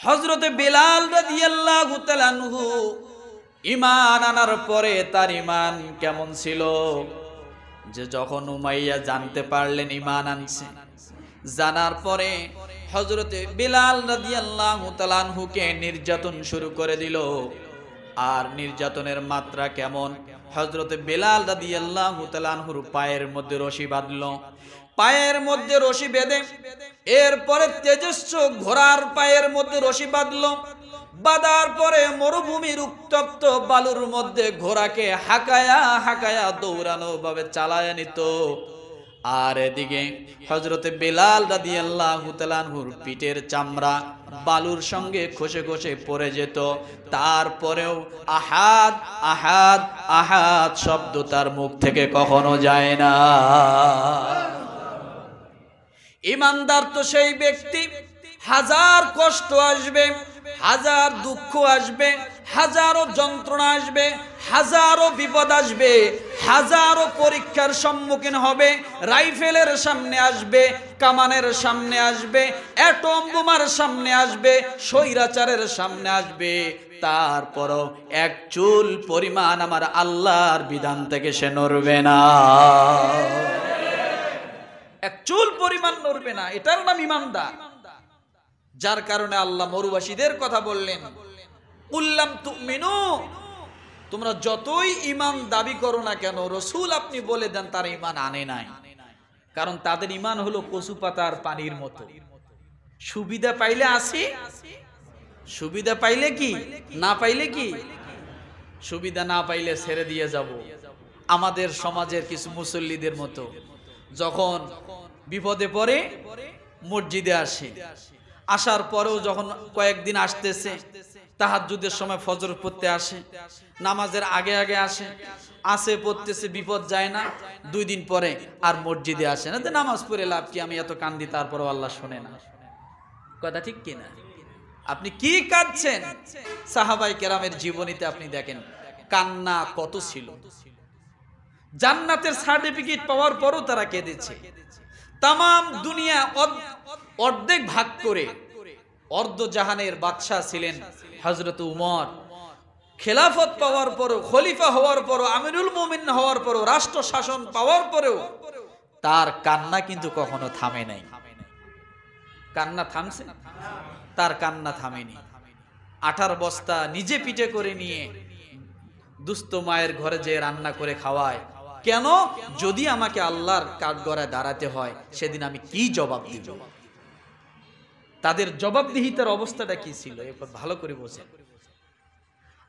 হজরতে বেলাল রাদিয়াল্লাহু ইমান আনার পরে তার ইমান কেমন ছিল? যে যখন উমাইয়া জানতে পারলেন ইমান আনছে, জানার পরে হজরতে বেলাল রাদিয়াল্লাহু তাআলাহুকে নির্যাতন শুরু করে দিল। আর নির্যাতনের মাত্রা কেমন? হজরতে বেলাল রাদিয়াল্লাহু তাআলাহুর পায়ের মধ্যে রশি বাঁধলো। পায়ের মধ্যে রশি বেঁধে এরপরে তেজস্ব ঘোড়ার পায়ের মধ্যে রশি বাঁধল। বাঁধার পরে মরুভূমির উত্তপ্ত বালুর মধ্যে ঘোড়াকে হাকায়া হাকায়া দৌড়ানো ভাবে চালায় নিত। আর এদিকে হজরতে বেলাল রাদি আল্লাহুর পিঠের চামড়া বালুর সঙ্গে খসে খসে পড়ে যেত। তারপরেও আহাদ আহাদ আহাদ শব্দ তার মুখ থেকে কখনো যায় না। ইমানদার তো সেই ব্যক্তি। হাজার কষ্ট আসবে, হাজার দুঃখ আসবে, হাজারো যন্ত্রণা আসবে, হাজারো বিপদ আসবে, হাজারো পরীক্ষার সম্মুখীন হবে, রাইফেলের সামনে আসবে, কামানের সামনে আসবে, অ্যাটম বোমার সামনে আসবে, স্বৈরাচারের সামনে আসবে। তারপরও এক চুল পরিমাণ আমার আল্লাহর বিধান থেকে সে নড়বে না। এক চুল পরিমাণ নড়বে না, এটার নাম ইমানদার। যার কারণে আল্লাহ মরুবাসীদের কথা বললেন, উল্লাম তুমিনু, তোমরা যতই ইমান দাবি করো না কেন, রসুল আপনি বলে দেন তার ইমান আনে নাই। কারণ তাদের ইমান হলো কচু পাতার পানির মতো। সুবিধা পাইলে আসি, সুবিধা পাইলে কি, না পাইলে কি? সুবিধা না পাইলে ছেড়ে দিয়ে যাব। আমাদের সমাজের কিছু মুসল্লিদের মতো। যখন বিপদে পড়ে মসজিদে আসে। আসার পরেও যখন কয়েকদিন আসতেছে, তাহাজ্জুদের সময় ফজর পড়তে আসে, নামাজের আগে আগে আসে আসে, পড়তেছে, বিপদ যায় না, দুই দিন পরে আর মসজিদে আসে না। নামাজ পড়ে লাভ কি? আমি এত কান্দি, তারপরেও আল্লাহ শোনে না। কথা ঠিক কিনা? আপনি কি কাঁদছেন? সাহাবাই কেরামের জীবনীতে আপনি দেখেন, কান্না কত ছিল। জান্নাতের সার্টিফিকেট পাওয়ার পরও তারা কেঁদেছে। তাম দুনিয়া অর্ধেক ভাগ করে অর্ধ জাহানের বাদশাহ ছিলেন হজরত উমর। খেলাফত পাওয়ার পরও, খলিফা হওয়ার পরও, আমিরুল মোমিন হওয়ার পরও, রাষ্ট্র শাসন পাওয়ার পরেও তার কান্না কিন্তু কখনো থামে নাই। কান্না থামছে? তার কান্না থামেনি। আঠার বস্তা নিজে পিঠে করে নিয়ে দুস্থ মায়ের ঘরে যে রান্না করে খাওয়ায়। কেন? যদি আমাকে আল্লাহর কাঠগড়ায় দাঁড়াতে হয়, সেদিন আমি কি জবাব দিব? তাদের জবাবদিহিতার অবস্থাটা কি ছিল? এবার ভালো করে বোঝেন।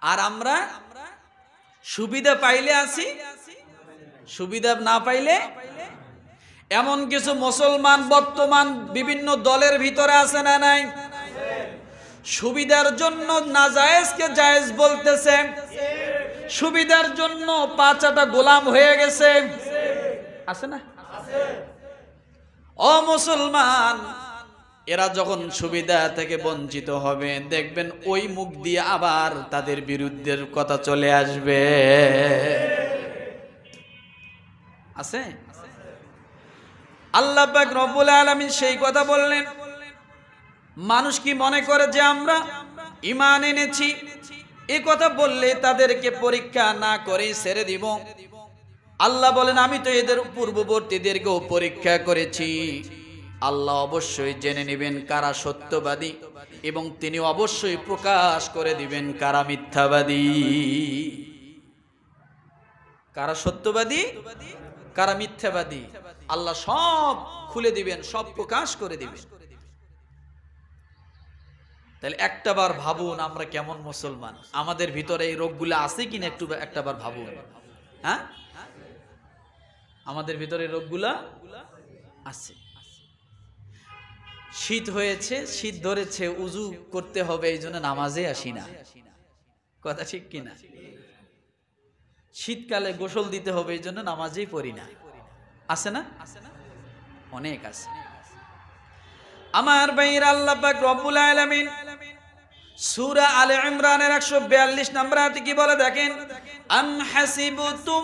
আর আমরা সুবিধা পাইলে আসি, সুবিধা না পাইলে এমন কিছু মুসলমান বর্তমান বিভিন্ন দলের ভিতরে আছে না নাই? সুবিধার জন্য নাজায়েজকে জায়েজ বলতেছে। সুবিধার জন্য পাঁচাটা গোলাম হয়ে গেছে। আছে না? ও মুসলমান, এরা যখন সুবিধা থেকে বঞ্চিত হবে, দেখবেন ওই মুখ দিয়ে আবার তাদের বিরুদ্ধের কথা চলে আসবে। আছে? আল্লাহ পাক রব্বুল আলামিন সেই কথা বললেন। মানুষ কি মনে করে যে আমরা ইমান এনেছি? এ কথা বললে তাদেরকে পরীক্ষা না করে ছেড়ে দিব। আল্লাহ বলেন, আমি তো এদের পূর্ববর্তীদেরকেও পরীক্ষা করেছি। আল্লাহ অবশ্যই জেনে নেবেন কারা সত্যবাদী এবং তিনি অবশ্যই প্রকাশ করে দিবেন কারা মিথ্যাবাদী। কারা সত্যবাদী, কারা মিথ্যাবাদী, আল্লাহ সব খুলে দিবেন, সব প্রকাশ করে দিবেন। তাহলে একটাবার ভাবুন আমরা কেমন মুসলমান। আমাদের ভিতরে এই রোগগুলো আছে কিনা একটু একটাবার ভাবুন। হ্যাঁ? আমাদের ভিতরে রোগগুলা আছে। শীত হয়েছে, শীত ধরেছে, উজু করতে হবে, এই জন্য নামাজে আসি না। কথা ঠিক কিনা? শীতকালে গোসল দিতে হবে, এই জন্য নামাজেই পড়ি না। আছে না? অনেক আছে। আমার ভাইয়ের আল্লাহ রব্বুল আলামিন সূরা আলে ইমরানের 142 নম্বর আয়াতে কি বলে দেখেন? আম হাসিবতুম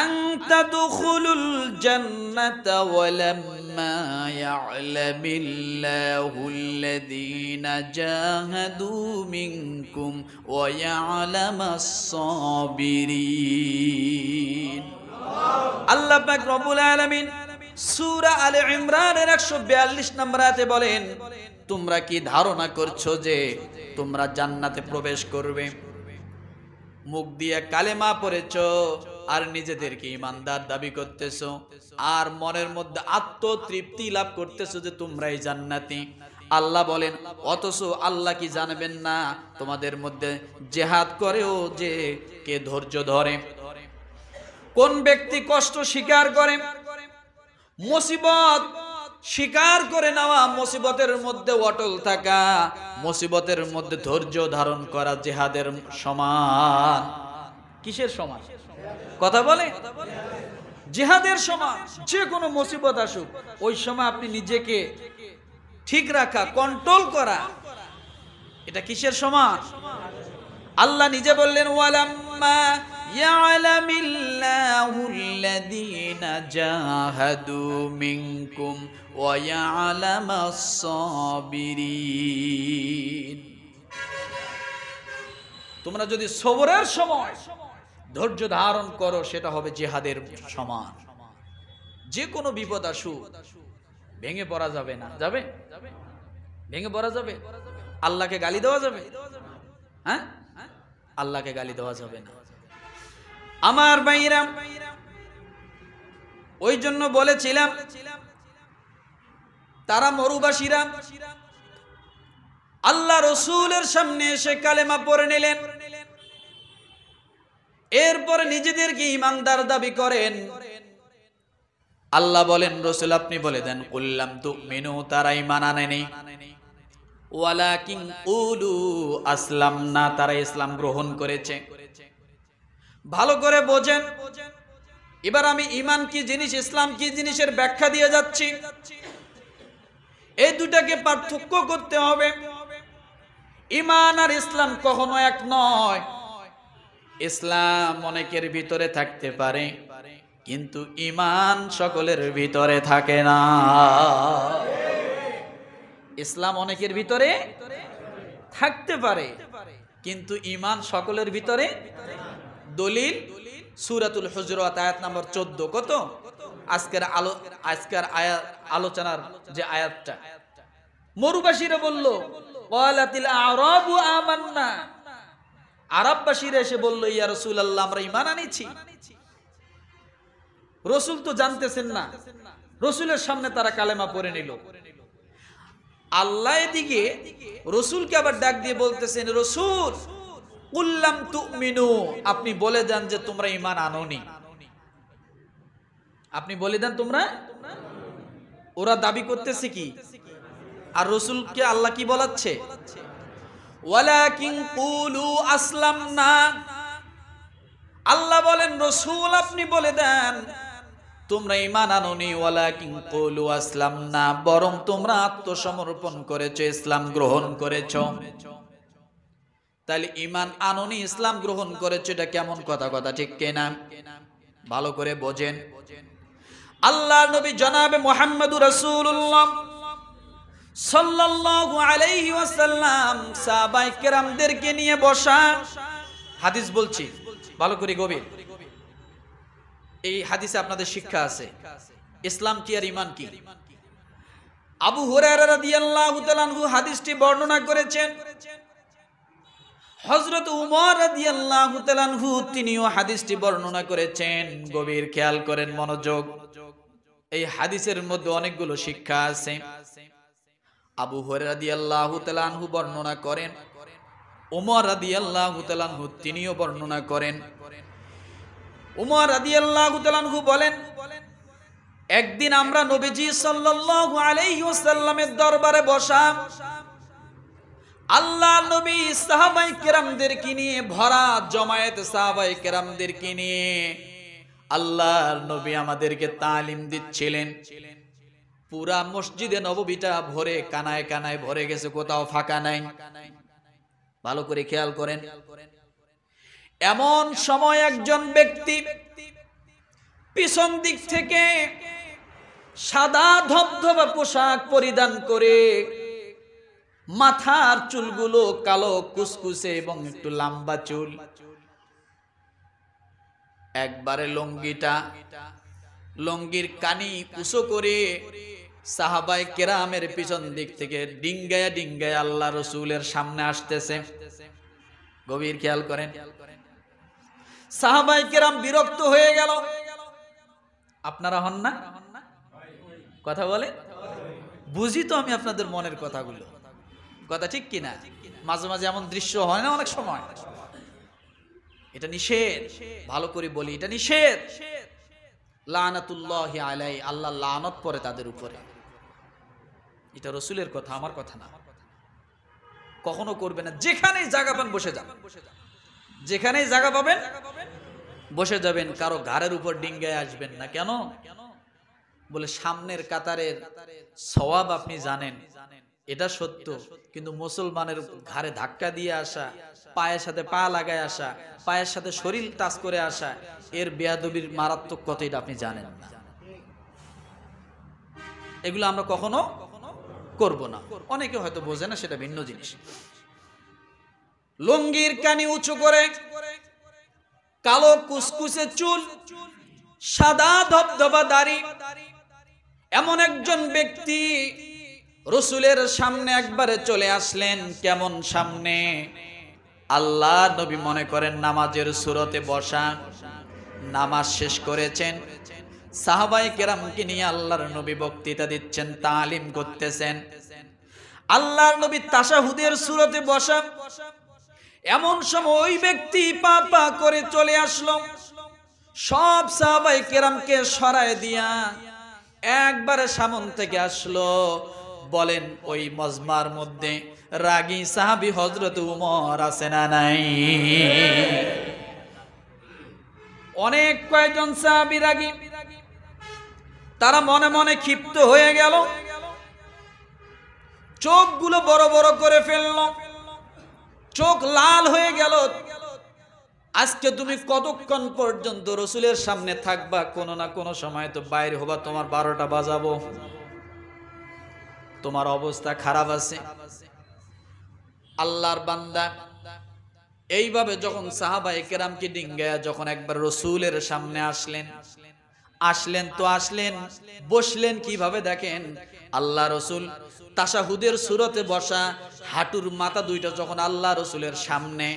আন তাদখুলুল জান্নাতা ওয়ালাম্মা ইয়া'লামিল্লাহুল্লাযীনা জাহাদু মিনকুম ওয়া ইয়া'লামাস সাবিরিন আল্লাহ পাক রব্বুল আলামিন সূরা আলে ইমরানের 142 নম্বর আয়াতে বলেন, তোমরা কি ধারণা করছ যে তোমরা জান্নাতে প্রবেশ করবে। মুখ দিয়ে কালেমা পড়েছ আর নিজেদেরকে ইমানদার দাবি করতেছ। আর মনের মধ্যে আত্মতৃপ্তি লাভ করতেছো যে তোমরাই জান্নাতি। আল্লাহ বলেন, অথচ আল্লাহ কি জানবেন না? তোমাদের মধ্যে জেহাদ করেও যে কে ধৈর্য ধরে। কোন ব্যক্তি কষ্ট স্বীকার করে? মুসিবত স্বীকার করে নেওয়া মুসিবতের মধ্যে অটল থাকা, মুসিবতের মধ্যে ধৈর্য ধারণ করা জেহাদের সমান। কিসের সমান? কথা বলে? জেহাদের সমান, যে কোনো মুসিবত আসুক, ওই সময় আপনি নিজেকে ঠিক রাখা কন্ট্রোল করা, এটা কিসের সমান? আল্লাহ নিজে বললেন, ওয়ালাম্মা ইয়ালামিল্লাহু আল্লাযীনা জাহাদু মিনকুম ইয়ালামাস সাবিরিন তোমরা যদি সবরের সময় ধৈর্য ধারণ করো, সেটা হবে জিহাদের সমান। যে কোনো বিপদ আসুক, ভেঙে পড়া যাবে না। যাবে? ভেঙে পড়া যাবে? আল্লাহকে গালি দেওয়া যাবে? হ্যাঁ? আল্লাহকে গালি দেওয়া যাবে না। আমার ভাইরা ওই জন্য বলেছিলাম তারা মরুবাসীরা আল্লাহ রসুলের সামনে এসে কালেমা পড়ে নিলেন। এরপরে নিজেদেরকে ইমানদার দাবি করেন। আল্লাহ বলেন, রসুল, আপনি বলে দেন কুল্লাম তু মিনু তারা ইমান আনেনি। আসলাম না তারা ইসলাম গ্রহণ করেছে। ভালো করে বোঝেন। এবার আমি ইমান কি জিনিস, ইসলাম কি জিনিসের ব্যাখ্যা দিয়ে যাচ্ছি। এই দুটাকে পার্থক্য করতে হবে। ইমান আর ইসলাম কখনো এক নয়। ইসলাম অনেকের ভিতরে থাকতে পারে, কিন্তু ইমান সকলের ভিতরে থাকে না। ইসলাম অনেকের ভিতরে থাকতে পারে, কিন্তু ইমান সকলের ভিতরে দলিল, সুরাতুল হজরত, আয়াত নাম্বার চোদ্দ, কত? আজকের আলো, আজকের আয়াত আলোচনার যে আয়াতটা। মরুবাসীরা বলল ওয়ালাতিল আরাবু আমান্না। আরববাসীরা এসে বলল, ইয়া রাসূলুল্লাহ, আমরা ঈমান আনিছি রসুল তো জানতেছেন না। রসুলের সামনে তারা কালেমা পড়ে নিল। আল্লাহ এদিকে রসুলকে আবার ডাক দিয়ে বলতেছেন, রসুল উল্লাম তুমিনু। আপনি বলে যান যে, তোমরা ইমান আনোনি। আপনি বলে দেন তোমরা? ওরা দাবি করতেছে কি? আর রসুলকে আল্লাহ কি বলাচ্ছে? আসলাম না আল্লাহ বলেন, রসুল আপনি বলে দেন, তোমরা ইমান আনোনি, ওয়ালাকিন কুলু আসলাম না বরং তোমরা আত্মসমর্পণ করেছ, ইসলাম গ্রহণ করেছ। তাহলে ইমান আননি, ইসলাম গ্রহণ করেছে, এটা কেমন কথা কথা ঠিক কেনা? ভালো করে বোঝেন। আল্লাহ নবী জনাবে মোহাম্মদুর রাসূলুল্লাহ সাল্লাল্লাহু আলাইহি ওয়াসাল্লাম সাহাবায়ে কেরামদেরকে নিয়ে বসা। হাদিস বলছি, ভালো করে গভীর। এই হাদিসে আপনাদের শিক্ষা আছে। ইসলাম কি আর ইমান কি? আবু হুরায়রা রাদিয়াল্লাহু তাআলা হাদিসটি বর্ণনা করেছেন। হজরত উমর রাদিয়াল্লাহু তাআলা তিনিও হাদিসটি বর্ণনা করেছেন। গভীর খেয়াল করেন, মনোযোগ এই হাদিসের মধ্যে অনেকগুলো শিক্ষা আছে। আবু হুরায়রা রাদিয়াল্লাহু তাআলা বর্ণনা করেন। উমর রাদিয়াল্লাহু তাআলা আনহু তিনিও বর্ণনা করেন। উমর রাদিয়াল্লাহু তাআলা আনহু বলেন, একদিন আমরা নবীজি সাল্লাল্লাহু আলাইহি ওয়াসাল্লামের দরবারে বসা আল্লাহ নবী সাহাবাই কেরামদেরকে নিয়ে, ভরা জমায়েত সাহাবাই কেরামদেরকে নিয়ে আল্লাহর নবী আমাদেরকে তালিম দিচ্ছিলেন। পুরা মসজিদে নববীটা ভরে কানায় কানায় ভরে গেছে, কোথাও ফাঁকা নাই। ভালো করে খেয়াল করেন। এমন সময় একজন ব্যক্তি পিছন দিক থেকে সাদা ধবধবা পোশাক পরিধান করে মাথার চুলগুলো কালো কুসকুসে এবং একটু লম্বা চুল একবারে লঙ্গিটা, লঙ্গির কানি উঁচু করে সাহাবাই কেরামের পিছন দিক থেকে ডিঙ্গায়া ডিঙ্গায়া আল্লাহ রসুলের সামনে আসতেছে। গভীর খেয়াল করেন। সাহাবাই কেরাম বিরক্ত হয়ে গেল। আপনারা হন না? কথা বলে? বুঝি তো আমি আপনাদের মনের কথাগুলো। কথা ঠিক কিনা? মাঝে মাঝে এমন দৃশ্য হয় না অনেক সময়? এটা নিষেধ। ভালো করে বলি, এটা নিষেধ। আলাই আল্লাহ লানত পরে তাদের উপরে। এটা রসুলের কথা, আমার কথা না। কখনো করবে না। যেখানেই জায়গা পান, বসে যেখানেই জায়গা পাবেন, বসে যাবেন। কারও ঘাড়ের উপর ডিঙ্গায় আসবেন না। কেন? বলে সামনের কাতারের সওয়াব আপনি জানেন। এটা সত্য। কিন্তু মুসলমানের ঘাড়ে ধাক্কা দিয়ে আসা পায়ের সাথে পা লাগায় আসা, পায়ের সাথে শরীর টাচ করে আসা, এর বেয়াদবির মারাত্মক কত এটা আপনি জানেন না। এগুলো আমরা কখনো করব না। অনেকে হয়তো বোঝে না, সেটা ভিন্ন জিনিস। লঙ্গির কানি উঁচু করে, কালো কুসকুসে চুল, সাদা ধবধবা দাড়ি। এমন একজন ব্যক্তি রসুলের সামনে একবারে চলে আসলেন, কেমন সামনে? আল্লাহ নবী মনে করেন নামাজের সুরতে বসা, নামাজ শেষ করেছেন। সাহাবাই কেরামকে নিয়ে আল্লাহর নবী বক্তৃতা দিচ্ছেন, তালিম করতেছেন। আল্লাহর নবী তাসাহুদের সুরতে বসা, এমন সময় ওই ব্যক্তি পা পা করে চলে আসলো। সব সাহাবাই কেরামকে সরায় দিয়া একবারে সামন থেকে আসলো। বলেন, ওই মজমার মধ্যে রাগী সাহাবি হজরত উমর আছে না নাই? অনেক কয়েকজন সাহাবি রাগী। তারা মনে মনে ক্ষিপ্ত হয়ে গেল। চোখগুলো বড় বড় করে ফেলল। চোখ লাল হয়ে গেল। আজকে তুমি কতক্ষণ পর্যন্ত রসুলের সামনে থাকবা? কোনো না কোনো সময় তো বাইরে হবা, তোমার বারোটা বাজাবো। তোমার অবস্থা খারাপ আছে। আল্লাহর বান্দা, এইভাবে যখন সাহাবাই কেরামকে ডিঙ্গায়া যখন একবার রসুলের সামনে আসলেন আসলেন তো আসলেন, বসলেন কীভাবে দেখেন? আল্লাহ রসুল তাসাহুদের সুরতে বসা হাঁটুর মাথা দুইটা যখন আল্লাহ রসুলের সামনে,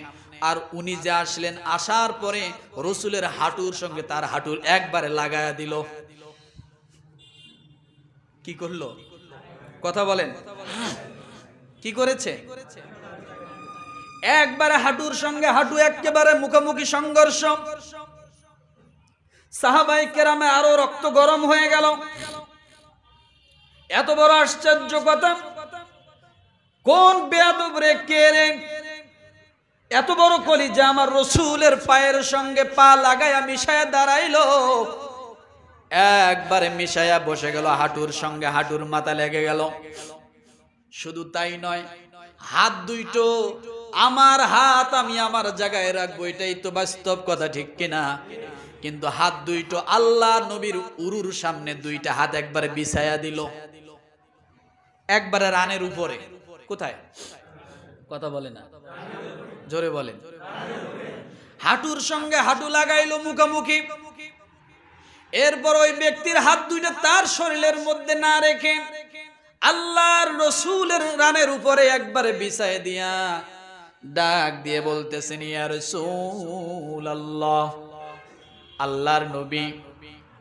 আর উনি যে আসলেন, আসার পরে রসুলের হাঁটুর সঙ্গে তার হাঁটুর একবারে লাগায়া দিল। কি করল? কথা বলেন। কি করেছে? একবারে হাঁটুর সঙ্গে হাঁটু একেবারে মুখোমুখি সংঘর্ষ। সাহাবাই কেরামে আরও রক্ত গরম হয়ে গেল। এত বড় আশ্চর্য কথা। কোন বেয়াদব রে এত বড় কলি যে আমার রসুলের পায়ের সঙ্গে পা লাগাইয়া মিশায়া দাঁড়াইলো। একবারে মিশাইয়া বসে গেল, হাঁটুর সঙ্গে হাঁটুর মাথা লেগে গেল। শুধু তাই নয়, হাত দুইটো, আমার হাত আমি আমার জায়গায় রাখব, এটাই তো বাস্তব কথা, ঠিক কিনা? কিন্তু হাত দুইটো আল্লাহ নবীর উরুর সামনে দুইটা হাত একবারে বিছায়া দিল। একবারে রানের উপরে। কোথায়? কথা বলে না। জোরে বলেন। হাঁটুর সঙ্গে হাঁটু লাগাইলো মুখোমুখি। এরপর ওই ব্যক্তির হাত দুইটা তার শরীরের মধ্যে না রেখে আল্লাহর রসুলের রানের উপরে একবারে বিছায় দিয়া ডাক দিয়ে বলতেছেন, ইয়া রসুল আল্লাহ আল্লাহর নবী,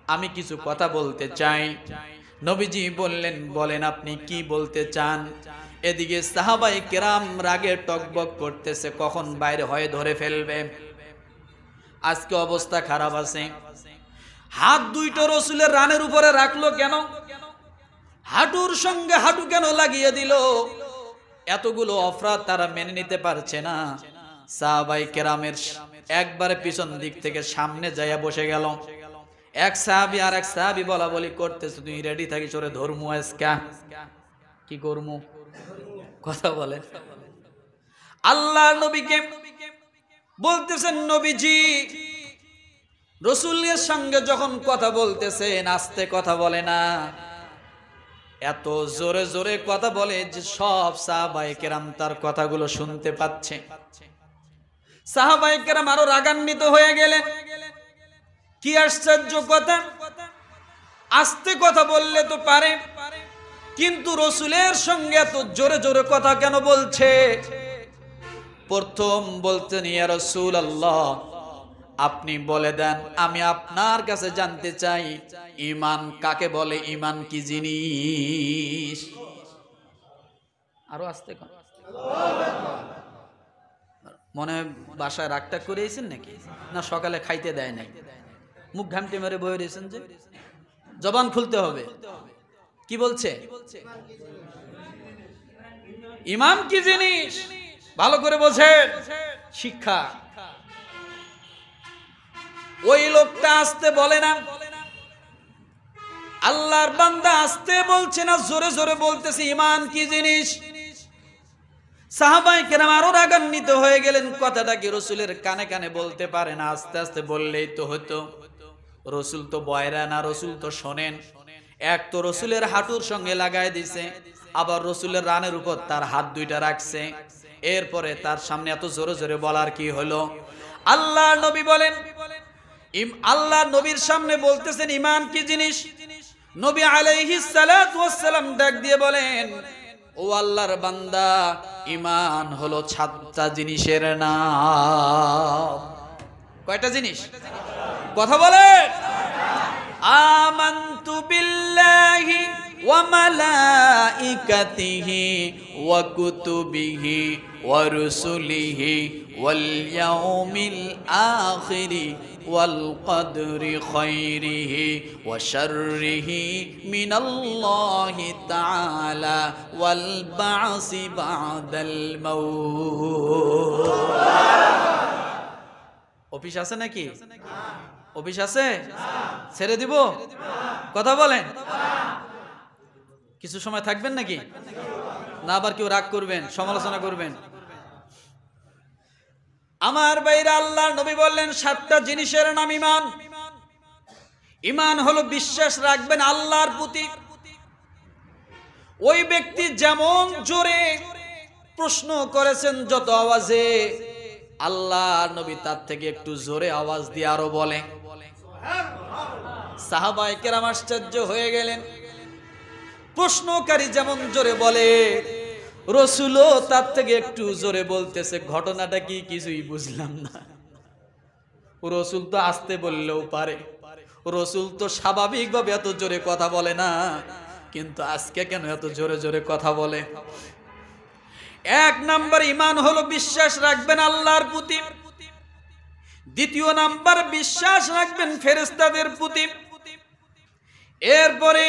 আমি কিছু কথা বলতে চাই। নবীজি বললেন, বলেন আপনি কি বলতে চান? এদিকে সাহাবাই কেরাম রাগে টকবক করতেছে, কখন বাইরে হয়ে ধরে ফেলবে? আজকে অবস্থা খারাপ আছে। হাত দুইটো রসুলের রানের উপরে রাখল কেন? হাঁটুর সঙ্গে হাঁটু কেন লাগিয়ে দিল? এতগুলো অফরাদ তারা মেনে নিতে পারছে না। সাহাবাই কেরামের একবারে পিছন দিক থেকে সামনে যাইয়া বসে গেল। এক সাহাবি আর এক সাহাবি বলা বলি করতেছে, তুই রেডি থাকিস ওরে ধর্মু কি করমু? কথা বলে। আল্লাহ নবীকে বলতেছেন, নবীজি রসুলের সঙ্গে যখন কথা বলতেছেন, আস্তে কথা বলে না। এত জোরে জোরে কথা বলে যে সব সাহাবাই কেরাম তার কথাগুলো শুনতে পাচ্ছে। সাহাবাই কেরাম আরও রাগান্বিত হয়ে গেলেন। কি আশ্চর্য কথা। আস্তে কথা বললে তো পারে, কিন্তু রসুলের সঙ্গে এত জোরে জোরে কথা কেন বলছে? প্রথম বলতেন, ইয়া রসুল আল্লাহ আপনি বলে দেন, আমি আপনার কাছে জানতে চাই ইমান কাকে বলে ইমান কি জিনিস? আরও আসতে মনে বাসায় রাগটা করেছেন নাকি? না, সকালে খাইতে দেয় নাই। মুখ ঘামটে মেরে বয়ে রয়েছেন যে? জবান খুলতে হবে। কি বলছে? ইমান কি জিনিস? ভালো করে বোঝেন। শিক্ষা। ওই লোকটা আসতে বলে না। আল্লাহর বান্দা আসতে বলছে না, জোরে জোরে বলতেছে, ইমান কি জিনিস? সাহাবাই কেরাম আরও রাগান্বিত হয়ে গেলেন, কথাটা কি রসুলের কানে কানে বলতে পারে না, আস্তে আস্তে বললেই তো হতো। রসুল তো বয়রা না, রসুল তো শোনেন। এক তো রসুলের হাঁটুর সঙ্গে লাগায় দিছে, আবার রসুলের রানের উপর তার হাত দুইটা রাখছে। এরপরে তার সামনে এত জোরে জোরে বলার কি হলো? আল্লাহ নবী বলেন ইম আল্লাহ নবীর সামনে বলতেছেন ইমান কি জিনিস? নবী সালাম ডাক দিয়ে বলেন, ও আল্লাহর বান্দা ইমান হলো সাতটা জিনিসের নাম। কয়টা জিনিস? কথা বলেন। আমান্তু বিল্লাহি ওয়াল ইয়াউমিল আখিরি ওয়াল কদরি খাইরিহি ওয়া শাররিহি মিনাল্লাহি তাআলা ওয়াল বা'সি বা'দাল মাউত। অফিস আছে নাকি? অফিস আছে? ছেড়ে দিব? কথা বলেন। কিছু সময় থাকবেন নাকি? না আবার কেউ রাগ করবেন, সমালোচনা করবেন। আমার বাইরে আল্লাহ নবী বললেন, সাতটা জিনিসের নাম ইমান ইমান হলো বিশ্বাস রাখবেন আল্লাহর প্রতি। ওই ব্যক্তি যেমন জোরে প্রশ্ন করেছেন যত আওয়াজে আল্লাহ নবী তার থেকে একটু জোরে আওয়াজ দিয়ে আরও বলে। সাহাবাই কেরাম আশ্চর্য হয়ে গেলেন। প্রশ্নকারী যেমন জোরে বলে, রসুলও তার থেকে একটু জোরে বলতেছে, ঘটনাটা কি কিছুই বুঝলাম না। রসুল তো আসতে বললেও পারে, রসুল তো স্বাভাবিকভাবে এত জোরে কথা বলে না, কিন্তু আজকে কেন এত জোরে জোরে কথা বলে? এক নাম্বার ইমান হলো বিশ্বাস রাখবেন আল্লাহর প্রতি, দ্বিতীয় নাম্বার বিশ্বাস রাখবেন ফেরেস্তাদের প্রতি। এরপরে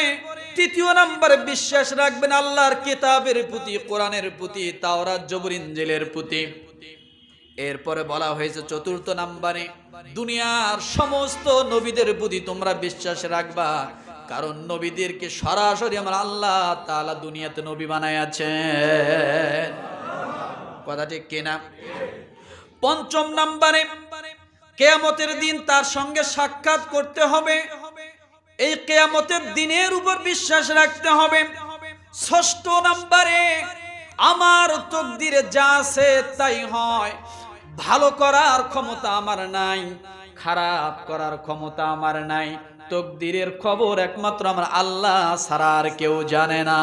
তৃতীয় নাম্বারে বিশ্বাস রাখবেন আল্লাহর কিতাবের প্রতি, কোরআনের প্রতি, তাওরাত, জবর ইঞ্জিলের প্রতি। এরপরে বলা হয়েছে চতুর্থ নাম্বারে, দুনিয়ার সমস্ত নবীদের প্রতি তোমরা বিশ্বাস রাখবা, কারণ নবীদেরকে সরাসরি আমার আল্লাহ তাআলা দুনিয়াতে নবী বানায় আছেন কথা ঠিক কিনা পঞ্চম নাম্বারে, কেয়ামতের দিন তার সঙ্গে সাক্ষাৎ করতে হবে। এই কেয়ামতের দিনের উপর বিশ্বাস রাখতে হবে। ষষ্ঠ নাম্বারে, আমার তকদিরে যা আছে তাই হয়। ভালো করার ক্ষমতা আমার নাই, খারাপ করার ক্ষমতা আমার নাই। তকদিরের খবর একমাত্র আমার আল্লাহ ছাড়া আর কেউ জানে না।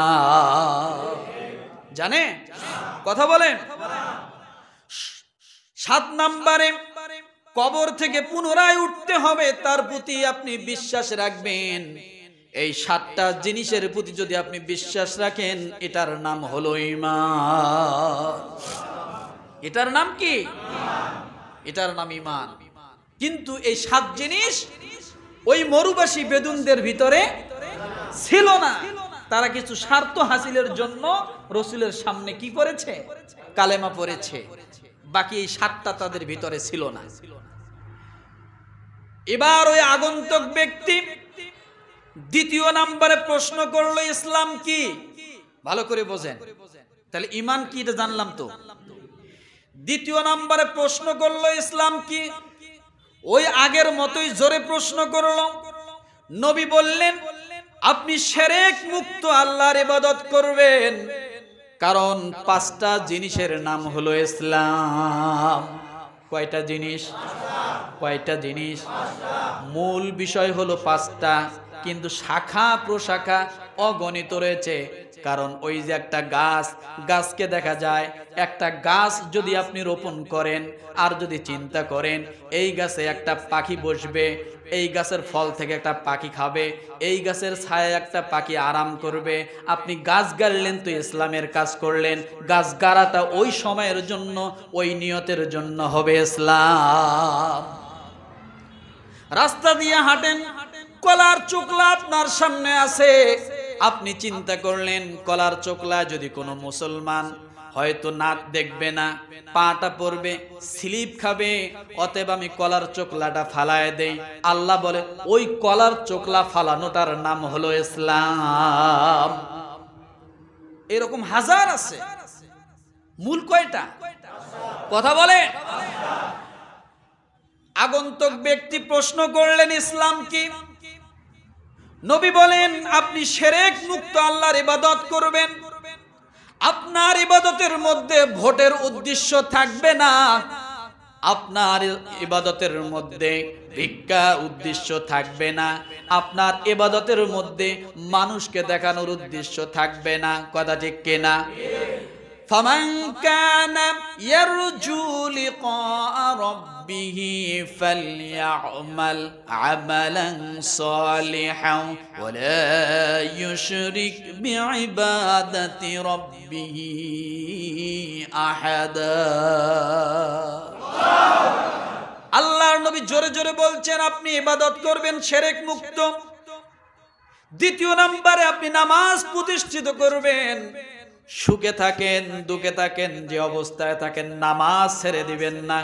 জানে? কথা বলেন। সাত নাম্বারে কবর থেকে পুনরায় উঠতে হবে, তার প্রতি আপনি বিশ্বাস রাখবেন। এই সাতটা জিনিসের প্রতি যদি আপনি বিশ্বাস রাখেন, এটার নাম হলো এটার নাম কি? এটার নাম ইমান কিন্তু এই সাত জিনিস ওই মরুবাসী বেদুনদের ভিতরে ছিল না। তারা কিছু স্বার্থ হাসিলের জন্য রসুলের সামনে কি করেছে? কালেমা পড়েছে। বাকি এই সাতটা তাদের ভিতরে ছিল না। এবার ওই আগন্তক ব্যক্তি দ্বিতীয় নাম্বারে প্রশ্ন করল, ইসলাম কি? ভালো করে বোঝেন। তাহলে ইমান কি এটা জানলাম তো। দ্বিতীয় নাম্বারে প্রশ্ন করল, ইসলাম কি? ওই আগের মতোই জোরে প্রশ্ন করল। নবী বললেন, আপনি সেরেক মুক্ত আল্লাহর ইবাদত করবেন। কারণ পাঁচটা জিনিসের নাম হলো ইসলাম। কয়টা জিনিস? কয়টা জিনিস? মূল বিষয় হলো পাঁচটা, কিন্তু শাখা প্রশাখা অগণিত রয়েছে। কারণ ওই যে একটা গাছ, গাছকে দেখা যায়, একটা গাছ যদি আপনি রোপণ করেন আর যদি চিন্তা করেন, এই গাছে একটা পাখি বসবে এই গাছের ফল থেকে একটা পাখি খাবে, এই গাছের ছায়া একটা পাখি আরাম করবে। আপনি গাছ গাড়লেন তো ইসলামের কাজ করলেন, গাছ গাড়াটা ওই সময়ের জন্য, ওই নিয়তের জন্য হবে ইসলাম। রাস্তা দিয়ে হাঁটেন, কলার চোখলা আপনার সামনে আছে। আপনি চিন্তা করলেন, কলার চোখলা যদি কোনো মুসলমান হয়তো নাক দেখবে না, পাটা পড়বে স্লিপ খাবে, অতএব আমি কলার চোখলাটা ফালায় দেই। আল্লাহ বলে, ওই কলার চোখলা ফালানোটার নাম হলো ইসলাম। এরকম হাজার আছে। মূল কয়টা? কথা বলে। আগন্তুক ব্যক্তি প্রশ্ন করলেন, ইসলাম কি? নবী বলেন, আপনি সেরেক মুক্ত আল্লাহর ইবাদত করবেন। আপনার ইবাদতের মধ্যে ভোটের উদ্দেশ্য থাকবে না। আপনার ইবাদতের মধ্যে ভিক্ষা উদ্দেশ্য থাকবে না। আপনার ইবাদতের মধ্যে মানুষকে দেখানোর উদ্দেশ্য থাকবে না। কথা ঠিক কিনা? فمن كان يرجو لقاء ربه فليعمل عملا صالحا ولا يشرك بعبادة ربه أحدا আল্লাহর নবী জোরে জোরে বলছেন আপনি ইবাদত করবেন সেরেক মুক্ত দ্বিতীয় নম্বরে আপনি নামাজ প্রতিষ্ঠিত করবেন সুখে থাকেন, দুঃখে থাকেন, যে অবস্থায় থাকেন, নামাজ ছেড়ে দিবেন না।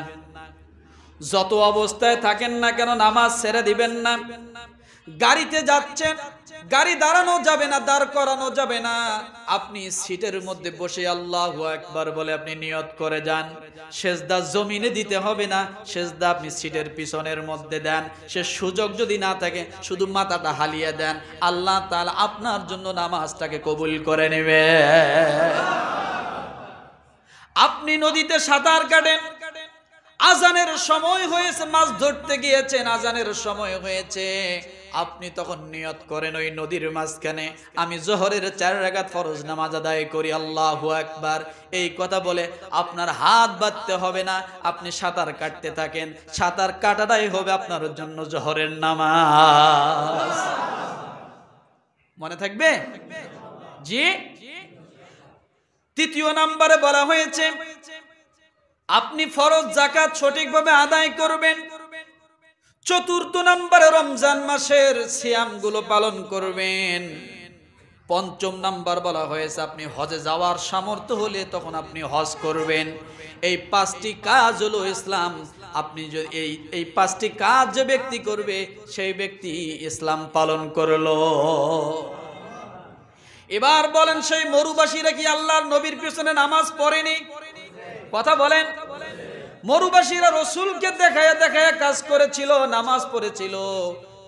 যত অবস্থায় থাকেন না কেন, নামাজ ছেড়ে দিবেন না। গাড়িতে যাচ্ছেন গাড়ি দাঁড়ানো যাবে না, দাঁড় করানো যাবে না। আপনি সিটের মধ্যে বসে আল্লাহ একবার বলে আপনি নিয়ত করে যান। সেজদা জমিনে দিতে হবে না, সেজদা আপনি সিটের পিছনের মধ্যে দেন। সে সুযোগ যদি না থাকে, শুধু মাথাটা হালিয়ে দেন। আল্লাহ তাআলা আপনার জন্য নামাজটাকে কবুল করে নেবে। আপনি নদীতে সাঁতার কাটেন। আজানের সময় হয়েছে, মাছ ধরতে গিয়েছেন, আজানের সময় হয়েছে। আপনি তখন নিয়ত করেন ওই নদীর মাঝখানে। আমি জোহরের চার রাগাত ফরজ নামাজ আদায় করি, আল্লাহু একবার এই কথা বলে আপনার হাত বাঁধতে হবে না, আপনি সাঁতার কাটতে থাকেন। সাঁতার কাটাটাই হবে আপনার জন্য জোহরের নামাজ। মনে থাকবে? জি? তৃতীয় নাম্বারে বলা হয়েছে, আপনি ফরজ জাকাত সঠিকভাবে আদায় করবেন চতুর্থ নম্বরে রমজান মাসের সিয়ামগুলো পালন করবেন। পঞ্চম নাম্বার বলা হয়েছে, আপনি হজে যাওয়ার সামর্থ্য হলে তখন আপনি হজ করবেন। এই পাঁচটি কাজ হলো ইসলাম। আপনি যদি এই এই পাঁচটি কাজ যে ব্যক্তি করবে, সেই ব্যক্তি ইসলাম পালন করল। এবার বলেন, সেই মরুবাসীরা কি আল্লাহর নবীর পিছনে নামাজ পড়েনি? কথা বলেন। মরুবাসীরা রসুলকে দেখায় দেখায় কাজ করেছিল, নামাজ পড়েছিল,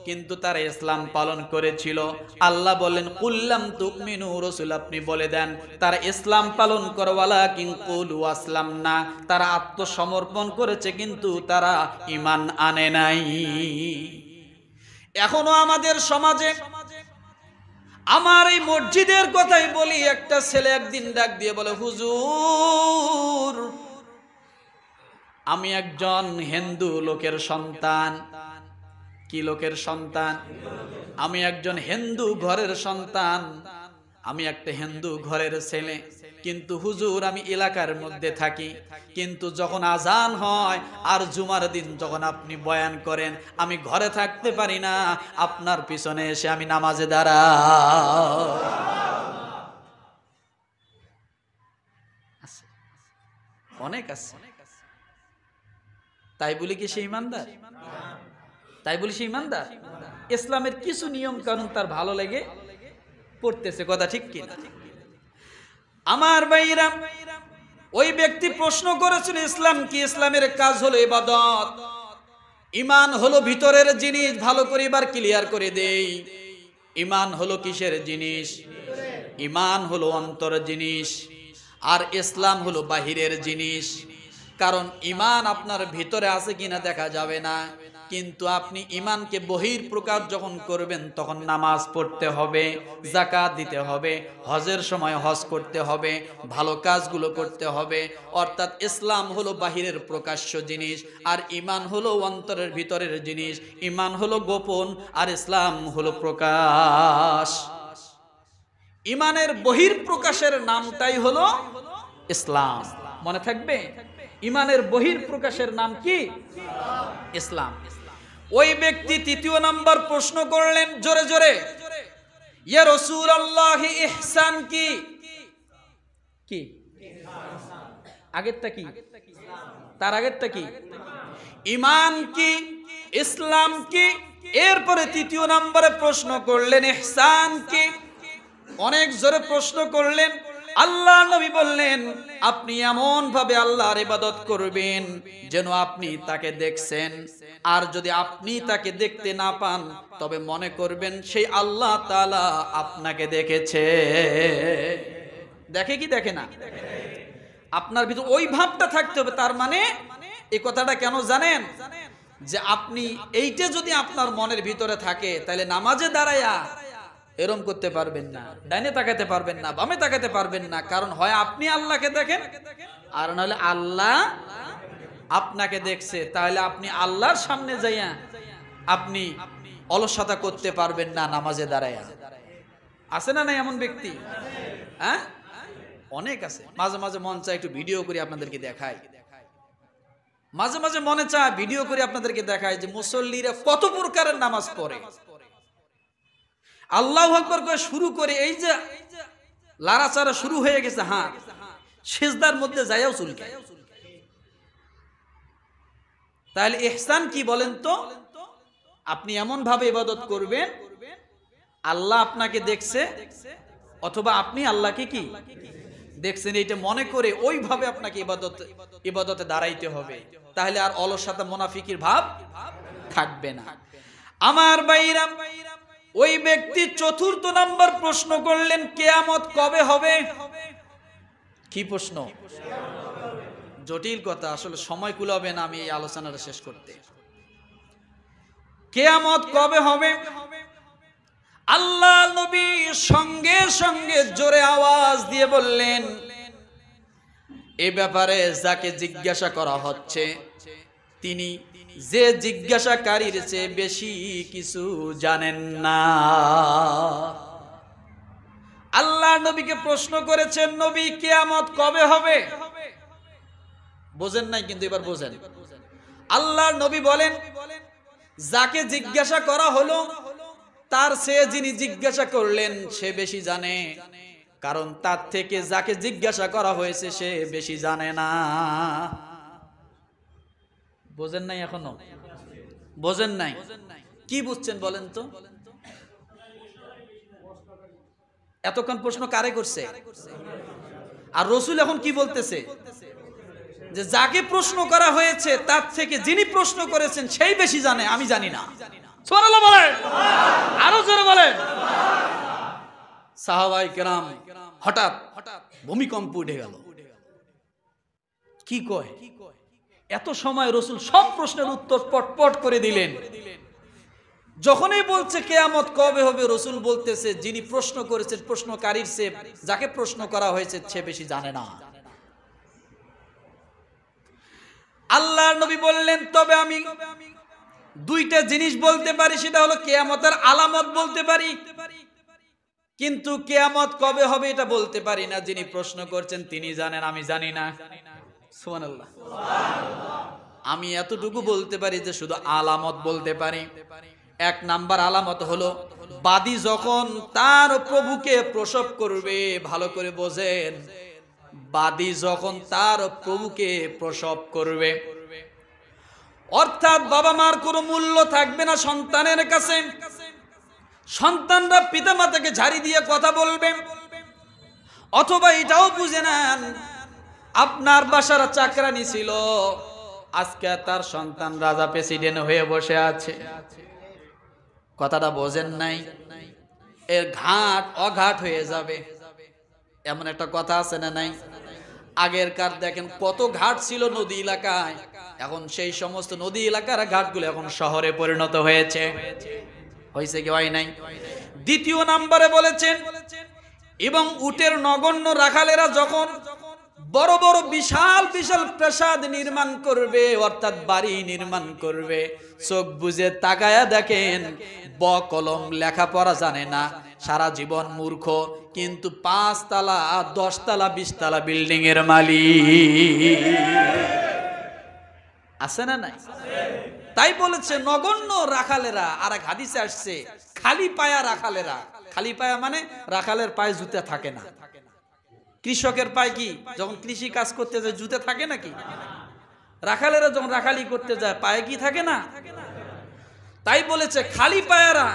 কিন্তু তারা ইসলাম পালন করেছিল। আল্লাহ বলেন কুল্লাম তুকমিনু রসুল, আপনি বলে দেন, তারা ইসলাম পালন করওয়ালা কিংকুলু আসলাম না। তারা আত্মসমর্পণ করেছে, কিন্তু তারা ইমান আনে নাই। এখনও আমাদের সমাজে, আমার এই মসজিদের কথাই বলি, একটা ছেলে একদিন ডাক দিয়ে বলে, হুজুর আমি একজন হিন্দু লোকের সন্তান। কি লোকের সন্তান? আমি একজন হিন্দু ঘরের সন্তান। আমি একটা হিন্দু ঘরের ছেলে। কিন্তু হুজুর, আমি এলাকার মধ্যে থাকি। কিন্তু যখন আজান হয় আর জুমার দিন যখন আপনি বয়ান করেন, আমি ঘরে থাকতে পারি না। আপনার পিছনে এসে আমি নামাজে দাঁড়া অনেক আছে। তাই বলি কি সে ইমানদার? তাই বলি সে ইমানদার? ইসলামের কিছু নিয়ম কানুন তার ভালো লেগে পড়তেছে, কথা ঠিক কিনা? আমার ভাইরা ওই ব্যক্তি প্রশ্ন করেছিল, ইসলাম কি? ইসলামের কাজ হলো ইবাদত। ইমান হলো ভিতরের জিনিস, ভালো করে এবার ক্লিয়ার করে দেই। ইমান হলো কিসের জিনিস? ইমান হলো অন্তর জিনিস। আর ইসলাম হলো বাহিরের জিনিস। কারণ ইমান আপনার ভিতরে আছে কিনা দেখা যাবে না। কিন্তু আপনি ইমানকে বহির প্রকাশ যখন করবেন, তখন নামাজ পড়তে হবে জাকাত দিতে হবে, হজের সময় হজ করতে হবে, ভালো কাজগুলো করতে হবে। অর্থাৎ ইসলাম হলো বাহিরের প্রকাশ্য জিনিস, আর ইমান হলো অন্তরের ভিতরের জিনিস। ইমান হলো গোপন, আর ইসলাম হলো প্রকাশ। ইমানের বহির প্রকাশের নামটাই হলো ইসলাম। মনে থাকবে? ইমানের বহির প্রকাশের নাম কি? ইসলাম। ওই ব্যক্তি তৃতীয় নাম্বার প্রশ্ন করলেন জোরে জোরে রসুল আল্লাহ কি? কি? আগেরটা কি? তার আগেরটা কি? ইমান কি? ইসলাম কি? এরপরে তৃতীয় নম্বরে প্রশ্ন করলেন কি? অনেক জোরে প্রশ্ন করলেন আল্লাহ নবী বললেন, আপনি এমন ভাবে আল্লাহর ইবাদত করবেন যেন আপনি তাকে দেখছেন। আর যদি আপনি তাকে দেখতে না পান, তবে মনে করবেন সেই আল্লাহ তাআলা আপনাকে দেখেছে। দেখে কি দেখে না? আপনার ভিতর ওই ভাবটা থাকতে হবে, তার মানে এই কথাটা কেন জানেন? যে আপনি এইটা যদি আপনার মনের ভিতরে থাকে, তাহলে নামাজে দাঁড়ায়া এরম করতে পারবেন না, ডাইনে তাকাতে পারবেন না, বামে তাকাতে পারবেন না, কারণ হয় আপনি আল্লাহকে দেখেন, আর নাহলে আল্লাহ আপনাকে দেখছে। তাহলে আপনি আল্লাহর সামনে যাইয়া আপনি অলসতা করতে পারবেন না, নামাজে দাঁড়ায়া আছে না নাই এমন ব্যক্তি? হ্যাঁ? অনেক আছে। মাঝে মাঝে মন চায় একটু ভিডিও করে আপনাদেরকে দেখাই। মাঝে মাঝে মনে চায় ভিডিও করে আপনাদেরকে দেখায় যে মুসল্লিরা কত প্রকারের নামাজ পড়ে। আল্লাহ আকবর করে শুরু করে এই যে লাড়াচাড়া শুরু হয়ে গেছে হ্যাঁ সেজদার মধ্যে যাইয়াও চুলকায় তাহলে ইহসান কি বলেন তো? আপনি এমন ভাবে ইবাদত করবেন, আল্লাহ আপনাকে দেখছে, অথবা আপনি আল্লাহকে কি দেখছেন? এইটা মনে করে ওইভাবে আপনাকে ইবাদত, ইবাদতে দাঁড়াইতে হবে। তাহলে আর অলসতা, মোনাফিকির ভাব থাকবে না। আমার বাইরাম ওই ব্যক্তি চতুর্থ নাম্বার প্রশ্ন করলেন, কেয়ামত কবে হবে? কি প্রশ্ন? জটিল কথা, আসলে সময় কুলাবে না আমি এই আলোচনাটা শেষ করতে। কেয়ামত কবে হবে? আল্লাহ নবী সঙ্গে সঙ্গে জোরে আওয়াজ দিয়ে বললেন, এ ব্যাপারে যাকে জিজ্ঞাসা করা হচ্ছে তিনি যে জিজ্ঞাসাকারীর চেয়ে বেশি কিছু জানেন না। আল্লাহ নবীকে প্রশ্ন করেছেন, নবী, কেয়ামত কবে হবে? বোঝেন নাই, কিন্তু এবার বোঝেন। আল্লাহ নবী বলেন, যাকে জিজ্ঞাসা করা হলো, তার সে যিনি জিজ্ঞাসা করলেন, সে বেশি জানে। কারণ তার থেকে যাকে জিজ্ঞাসা করা হয়েছে, সে বেশি জানে না। বোঝেন নাই এখনও? বোঝেন নাই। কি বুঝছেন বলেন তো? এতক্ষণ প্রশ্ন কারে করছে? আর রসুল এখন কি বলতেছে? যে যাকে প্রশ্ন করা হয়েছে, তার থেকে যিনি প্রশ্ন করেছেন, সেই বেশি জানে, আমি জানি না। বলেন। আরও জোরে বলেন। সাহাবাই কেরাম হঠাৎ হঠাৎ ভূমিকম্প উঠে গেল। কি কয়? এত সময় রসুল সব প্রশ্নের উত্তর পটপট করে দিলেন। যখনই বলছে কেয়ামত কবে হবে, রসুল বলতেছে, যিনি প্রশ্ন করেছেন, প্রশ্নকারীর সে, যাকে প্রশ্ন করা হয়েছে, সে বেশি জানে না। আল্লাহ নবী বললেন, তবে আমি দুইটা জিনিস বলতে পারি, সেটা হলো কেয়ামতের আলামত বলতে পারি, কিন্তু কেয়ামত কবে হবে এটা বলতে পারি না। যিনি প্রশ্ন করছেন, তিনি জানেন, আমি জানি না। আমি এতটুকু বলতে পারি যে শুধু আলামত বলতে পারি। এক নাম্বার আলামত হলো, বাদী যখন তার প্রভুকে প্রসব করবে, ভালো করে বোঝেন, বাদী যখন তার প্রভুকে প্রসব করবে। অর্থাৎ বাবা মার কোনো মূল্য থাকবে না সন্তানের কাছে। সন্তানরা পিতা মাতাকে ঝাড়ি দিয়ে কথা বলবে, অথবা এটাও বুঝে নেন আপনার বাসার চাকরানি ছিল। আজকে তার সন্তান রাজা প্রেসিডেন্ট হয়ে বসে আছে। কথাটা বোঝেন নাই। এর ঘাট অঘাট হয়ে যাবে। এমন একটা কথা আছে না নাই? আগের কার দেখেন কত ঘাট ছিল নদী এলাকায়। এখন সেই সমস্ত নদী এলাকার ঘাটগুলো এখন শহরে পরিণত হয়েছে। হয়েছে কি হয় নাই? দ্বিতীয় নাম্বারে বলেছেন, এবং উটের নগণ্য রাখালেরা যখন বড় বড় বিশাল বিশাল প্রাসাদ নির্মাণ করবে, অর্থাৎ বাড়ি নির্মাণ করবে। চোখ বুঝে তাকায়া দেখেন ব কলম লেখাপড়া জানে না, সারা জীবন মূর্খ, কিন্তু পাঁচ তালা দশ তালা বিশ তালা বিল্ডিং এর মালিক। আছে না নাই? তাই বলেছে নগণ্য রাখালেরা আর এক হাদিসে আসছে, খালি পায়া রাখালেরা। খালি পায়া মানে রাখালের পায়ে জুতে থাকে না। কৃষকের পায়ে কি? যখন কৃষি কাজ করতে যায়, জুতে থাকে নাকি? রাখালেরা যখন রাখালি করতে যায়, পায়ে কি থাকে না? তাই বলেছে, খালি পায়ারা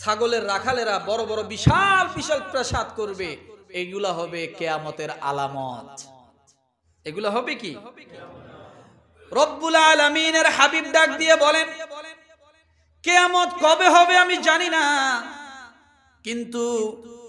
ছাগলের রাখালেরা বড় বড় বিশাল বিশাল প্রাসাদ করবে। এগুলা হবে কেয়ামতের আলামত। এগুলা হবে কি? রব্বুল আলমিনের হাবিব ডাক দিয়ে বলেন, কেয়ামত কবে হবে আমি জানি না। কিন্তু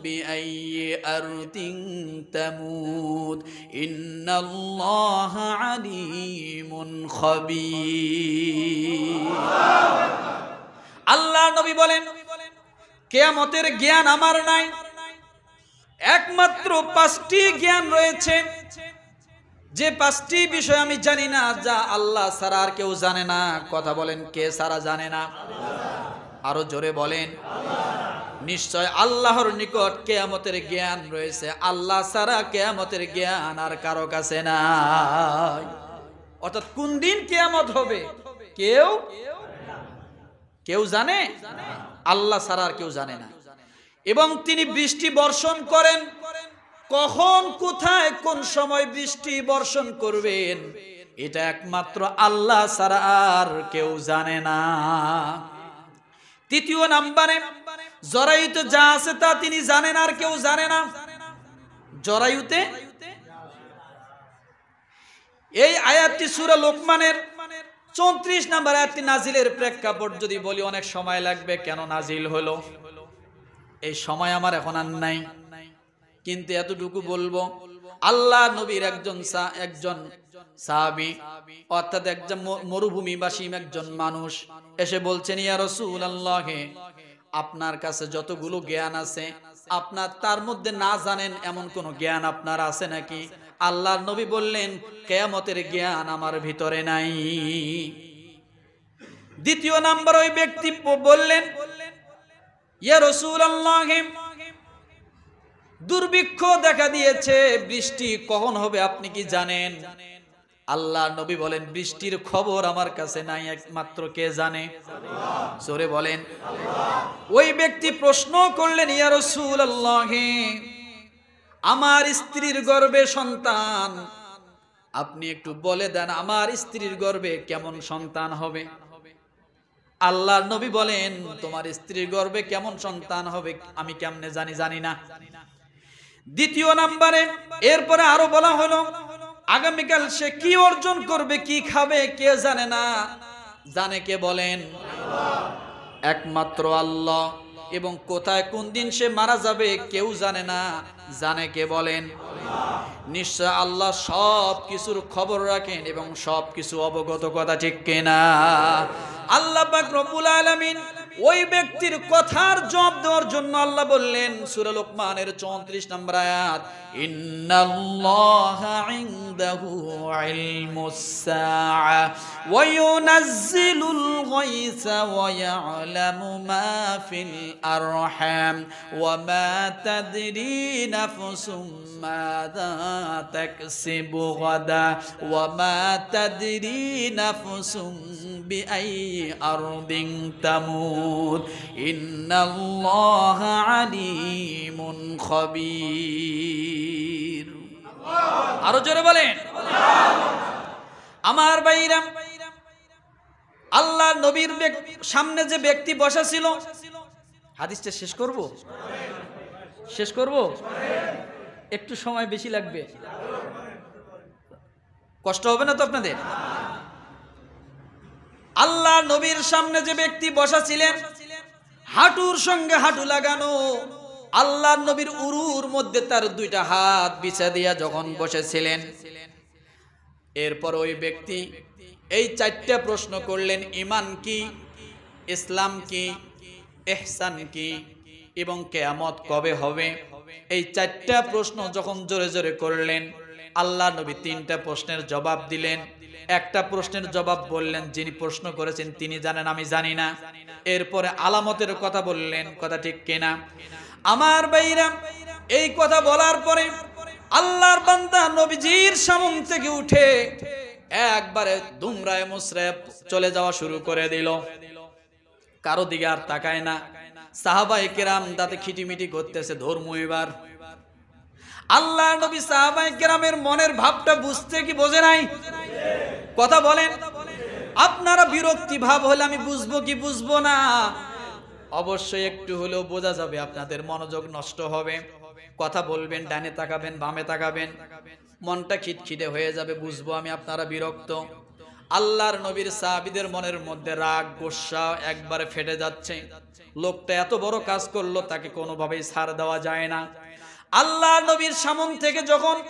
ওয়া মা তাদরি নাফসুম بأي أرض تموت إن الله عليم خبير আল্লাহ নবী বলেন কেয়ামতের জ্ঞান আমার নাই একমাত্র পাঁচটি জ্ঞান রয়েছে যে পাঁচটি বিষয় আমি জানি না যা আল্লাহ সারা আর কেউ জানে না কথা বলেন কে সারা জানে না আরও জোরে বলেন। নিশ্চয় আল্লাহর নিকট কেয়ামতের জ্ঞান রয়েছে। আল্লাহ সারা কেয়ামতের জ্ঞান আর কারও কাছে নাই। অর্থাৎ কোন দিন কেয়ামত হবে? কেউ? কেউ জানে? আল্লাহ সারা আর কেউ জানে না। এবং তিনি বৃষ্টি বর্ষণ করেন। কখন, কোথায়, কোন সময় বৃষ্টি বর্ষণ করবেন? এটা একমাত্র আল্লাহ সারা আর কেউ জানে না। তৃতীয় নাম্বারে, জরায়ুতে যা আছে তা তিনি জানেন আর কেউ জানে না। জরায়ুতে? এই আয়াতটি সুরা লোকমানের চৌত্রিশ নাম্বার আয়াতটি নাজিলের প্রেক্ষাপট যদি বলি, অনেক সময় লাগবে কেন নাজিল হলো? এই সময় আমার এখন আর নাই। কিন্তু এতটুকু বলব, আল্লাহ নবীর একজন একজন সাহাবি, অর্থাৎ একজন একজন মানুষ এসে বলছেন, ইয়া রসুল আপনার কাছে যতগুলো জ্ঞান আছে, আপনার তার মধ্যে না জানেন এমন কোন জ্ঞান আপনার আছে নাকি? আল্লাহর নবী বললেন, কেয়ামতের জ্ঞান আমার ভিতরে নাই। দ্বিতীয় নাম্বার ওই ব্যক্তি বললেন, ইয়া রসুল দুর্ভিক্ষ দেখা দিয়েছে, বৃষ্টি কখন হবে আপনি কি জানেন? আল্লাহ নবী বলেন, বৃষ্টির খবর আমার কাছে নাই, একমাত্র কে জানে? জোরে বলেন ওই ব্যক্তি প্রশ্ন করলেন, ইয়া রসুল আমার স্ত্রীর গর্ভে সন্তান। আপনি একটু বলে দেন, আমার স্ত্রীর গর্ভে কেমন সন্তান হবে? আল্লাহ নবী বলেন, তোমার স্ত্রীর গর্ভে কেমন সন্তান হবে, আমি কেমনে জানি জানি না। দ্বিতীয় নাম্বারে, এরপরে আরও বলা হলো আগামীকাল সে কি অর্জন করবে কি খাবে কে জানে না। জানে কে বলেন? একমাত্র আল্লাহ। এবং কোথায় কোন দিন সে মারা যাবে কেউ জানে না। জানে কে বলেন? নিশ্চয় আল্লাহ সব কিছুর খবর রাখেন এবং সব কিছু অবগত কথা ঠিক কেনা। আল্লাহ পাক রব্বুল আলামিন ওই ব্যক্তির কথার জবাব দেওয়ার জন্য আল্লাহ বললেন, সূরা লোকমানের 34 নম্বর আয়াত, ইন্নাল্লাহা ইনদাহু ইলমুস সাআ ওয়া ইউনাজ্জিলুল ওয়া ইয়ালামু মা ফিল আরহাম ওয়া মা তাদরি নাফসুম মাযা তাকসিবু গাদা ওয়া মা তাদরি নাফসুম বিআই আরদিন তামুত। ইন্নাল্লাহা আলিমুন খবীর আরও জোরে বলেন। আমার বাইরাম আল্লাহ নবীর সামনে যে ব্যক্তি বসা ছিল হাদিসটা শেষ করব? শেষ করব? একটু সময় বেশি লাগবে। কষ্ট হবে না তো আপনাদের? আল্লাহ নবীর সামনে যে ব্যক্তি বসা ছিলেন হাঁটুর সঙ্গে হাঁটু লাগানো, আল্লাহ নবীর উরুর মধ্যে তার দুইটা হাত বিছা দিয়া যখন বসেছিলেন, এরপর ওই ব্যক্তি এই চারটা প্রশ্ন করলেন, ইমান কি, ইসলাম কি এহসান কি এবং কেয়ামত কবে হবে? এই চারটা প্রশ্ন যখন জোরে জোরে করলেন, আল্লাহ নবী তিনটা প্রশ্নের জবাব দিলেন। একটা প্রশ্নের জবাব বললেন, যিনি প্রশ্ন করেছেন তিনি জানেন, আমি জানি না। এরপরে আলামতের কথা বললেন, কথা ঠিক কিনা? আমার বাইরা এই কথা বলার পরে আল্লাহর বান্দা নবীজির সামন থেকে উঠে একবারে দুমরায় মুসরায় চলে যাওয়া শুরু করে দিল। কারও দিকে আর তাকায় না। সাহাবাই কেরাম তাতে খিটিমিটি করতেছে, ধর্ম এবার। আল্লাহ নবী সাহাবাই কেরামের মনের ভাবটা বুঝতে কি বোঝে নাই? কথা বলেন। আপনারা বিরক্তি ভাব হলে আমি বুঝব কি বুঝব না? অবশ্যই একটু হলেও বোঝা যাবে আপনাদের মনোযোগ নষ্ট হবে। কথা বলবেন, ডানে তাকাবেন, বামে তাকাবেন। মনটা খিটখিটে হয়ে যাবে, বুঝব আমি আপনারা বিরক্ত। আল্লাহর নবীর সাহাবিদের মনের মধ্যে রাগ, গোসা একবারে ফেটে যাচ্ছে। লোকটা এত বড় কাজ করল, তাকে কোনোভাবেই ছাড় দেওয়া যায় না। আল্লাহ নবীর সামন থেকে যখন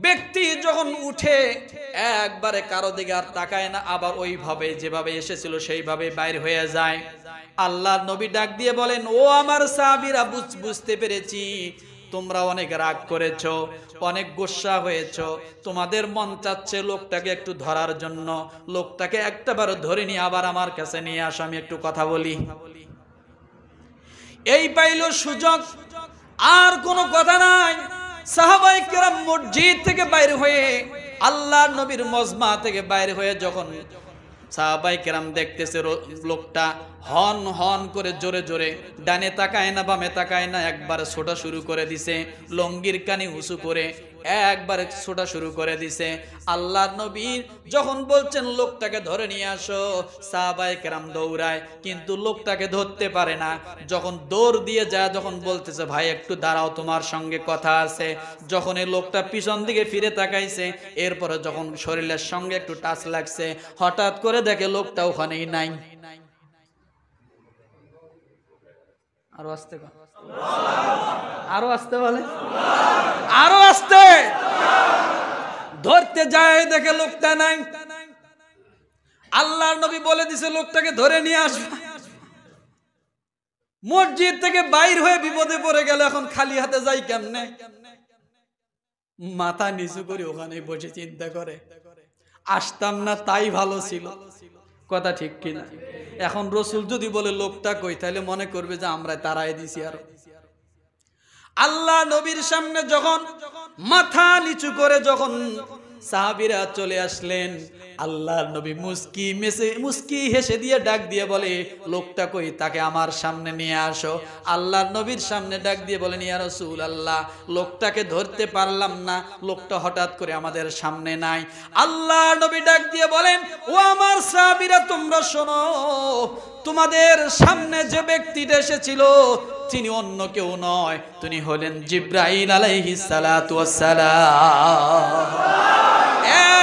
ব্যক্তি যখন উঠে, একবারে কারও দিকে আর তাকায় না, আবার ওইভাবে যেভাবে এসেছিল সেইভাবে বাইর হয়ে যায়। আল্লাহ নবী ডাক দিয়ে বলেন, ও আমার সাহাবীরা, বুঝ- বুঝতে পেরেছি। তোমরা অনেক রাগ করেছ, অনেক গোসা হয়েছ। তোমাদের মন চাচ্ছে লোকটাকে একটু ধরার জন্য। লোকটাকে একটাবার ধরে নিয়ে আবার আমার কাছে নিয়ে আসো, আমি একটু কথা বলি। এই পাইল সুযোগ আর কোনো কথা নাই। সাহাবাই কেরাম মসজিদ থেকে বাইরে হয়ে আল্লাহ নবীর মজমা থেকে বাইরে হয়ে যখন সাহাবাই কেরাম দেখতেছে লোকটা হন হন করে জোরে জোরে ডানে তাকায় না, বামে তাকায় না, একবার ছোটা শুরু করে দিছে, লঙ্গির কানি উঁচু করে একবারে ছোটা শুরু করে দিছে। আল্লাহ নবী যখন বলছেন, লোকটাকে ধরে নিয়ে আসো। সাহাবাই কেরাম দৌড়ায়, কিন্তু লোকটাকে ধরতে পারে না। যখন দৌড় দিয়ে যায়, যখন বলতেছে, ভাই, একটু দাঁড়াও, তোমার সঙ্গে কথা আছে। যখন এই লোকটা পিছন দিকে ফিরে তাকাইছে, এরপরে যখন শরীরের সঙ্গে একটু টাচ লাগছে, হঠাৎ করে দেখে লোকটা ওখানেই নাই। আর আসতে কর। আরও আসতে বলে? আরও আসতে! ধরতে যায় দেখে লোকটা নাই। আল্লাহর নবী বলে দিছে, লোকটাকে ধরে নিয়ে আসবে। মসজিদ থেকে বাইর হয়ে বিপদে পড়ে গেল, এখন খালি হাতে যাই কেমনে? মাথা নিচু করে ওখানে বসে চিন্তা করে। আসতাম না, তাই ভালো ছিল। কথা ঠিক কিনা? এখন রসুল যদি বলে, লোকটা কই? তাহলে মনে করবে যে আমরা তারাই দিছি আরও। আল্লাহ নবীর সামনে যখন মাথা নিচু করে যখন সাহাবিরা চলে আসলেন, আল্লাহর নবী মুস্কি মেসে, মুস্কি হেসে দিয়ে ডাক দিয়ে বলে, লোকটা কই? তাকে আমার সামনে নিয়ে আসো। আল্লাহর নবীর সামনে ডাক দিয়ে বলেন, ইয়া রাসূল আল্লাহ লোকটাকে ধরতে পারলাম না। লোকটা হঠাৎ করে আমাদের সামনে নাই। আল্লাহ নবী ডাক দিয়ে বলেন, ও আমার সাহাবীরা, তোমরা শোনো তোমাদের সামনে যে ব্যক্তিটা এসেছিল তিনি অন্য কেউ নয় তিনি হলেন জিব্রাইল আলাইহি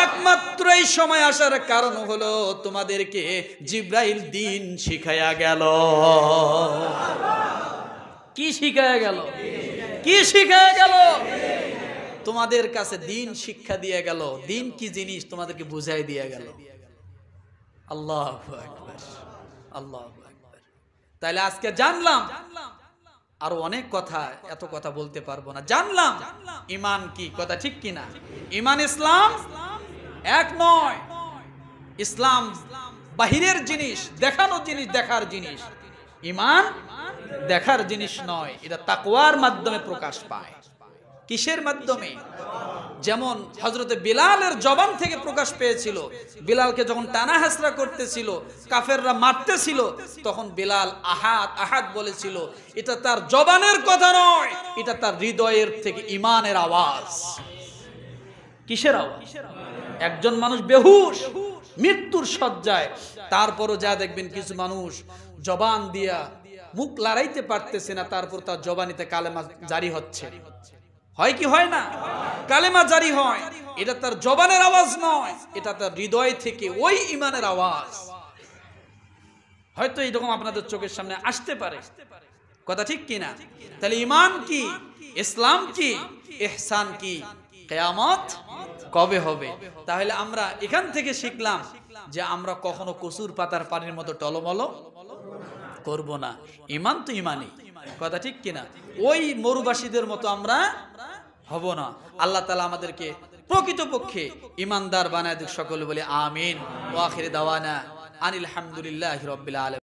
একমাত্র এই সময় আসার কারণ হলো তোমাদেরকে জিব্রাইল দিন শিখাইয়া গেল। কি শিখাইয়া গেল? কি শিখাইয়া গেল? তোমাদের কাছে দিন শিক্ষা দিয়ে গেল। দিন কি জিনিস তোমাদেরকে বুঝাই দিয়ে গেল। আল্লাহ আকবার। তাহলে আজকে জানলাম, আরও অনেক কথা, এত কথা বলতে পারব না। জানলাম ইমান কি? কথা ঠিক কিনা? ইমান ইসলাম এক নয়। ইসলাম বাহিরের জিনিস, দেখানো জিনিস, দেখার জিনিস। ইমান দেখার জিনিস নয়। এটা তাকওয়ার মাধ্যমে প্রকাশ পায়। কিসের মাধ্যমে? যেমন হজরতে বিলালের জবান থেকে প্রকাশ পেয়েছিল, বিলালকে যখন টানা হেসরা করতেছিল, কাফেররা মারতেছিল, তখন বিলাল আহাত আহাত বলেছিল, এটা তার জবানের কথা নয়, এটা তার হৃদয়ের থেকে ইমানের আওয়াজ। কিসের আওয়াজ? একজন মানুষ বেহুশ, মৃত্যুর সজ্জায় তারপরও যা দেখবেন কিছু মানুষ জবান দিয়া মুখ লড়াইতে পারতেছে না, তারপর তার জবানিতে কালেমা জারি হচ্ছে। হয় কি হয় না? কালেমা জারি হয়। এটা তার জবানের আওয়াজ নয়, এটা তার হৃদয় থেকে ওই ইমানের আওয়াজ। হয়তো এরকম আপনাদের চোখের সামনে আসতে পারে। কথা ঠিক কিনা তাহলে ইমান কি? ইসলাম কি? এহসান কি? কেয়ামত কবে হবে? তাহলে আমরা এখান থেকে শিখলাম যে আমরা কখনো কসুর পাতার পানির মতো টলমল করব না। ইমান তো ইমানই কথা ঠিক কিনা? ওই মরুবাসীদের মতো আমরা হব না। আল্লাহ তালা আমাদেরকে প্রকৃতপক্ষে ইমানদার বানায় সকল বলে আমিন। ওয়াখির দাওয়ানা আনিল হামদুলিল্লাহ রব্বিল আলম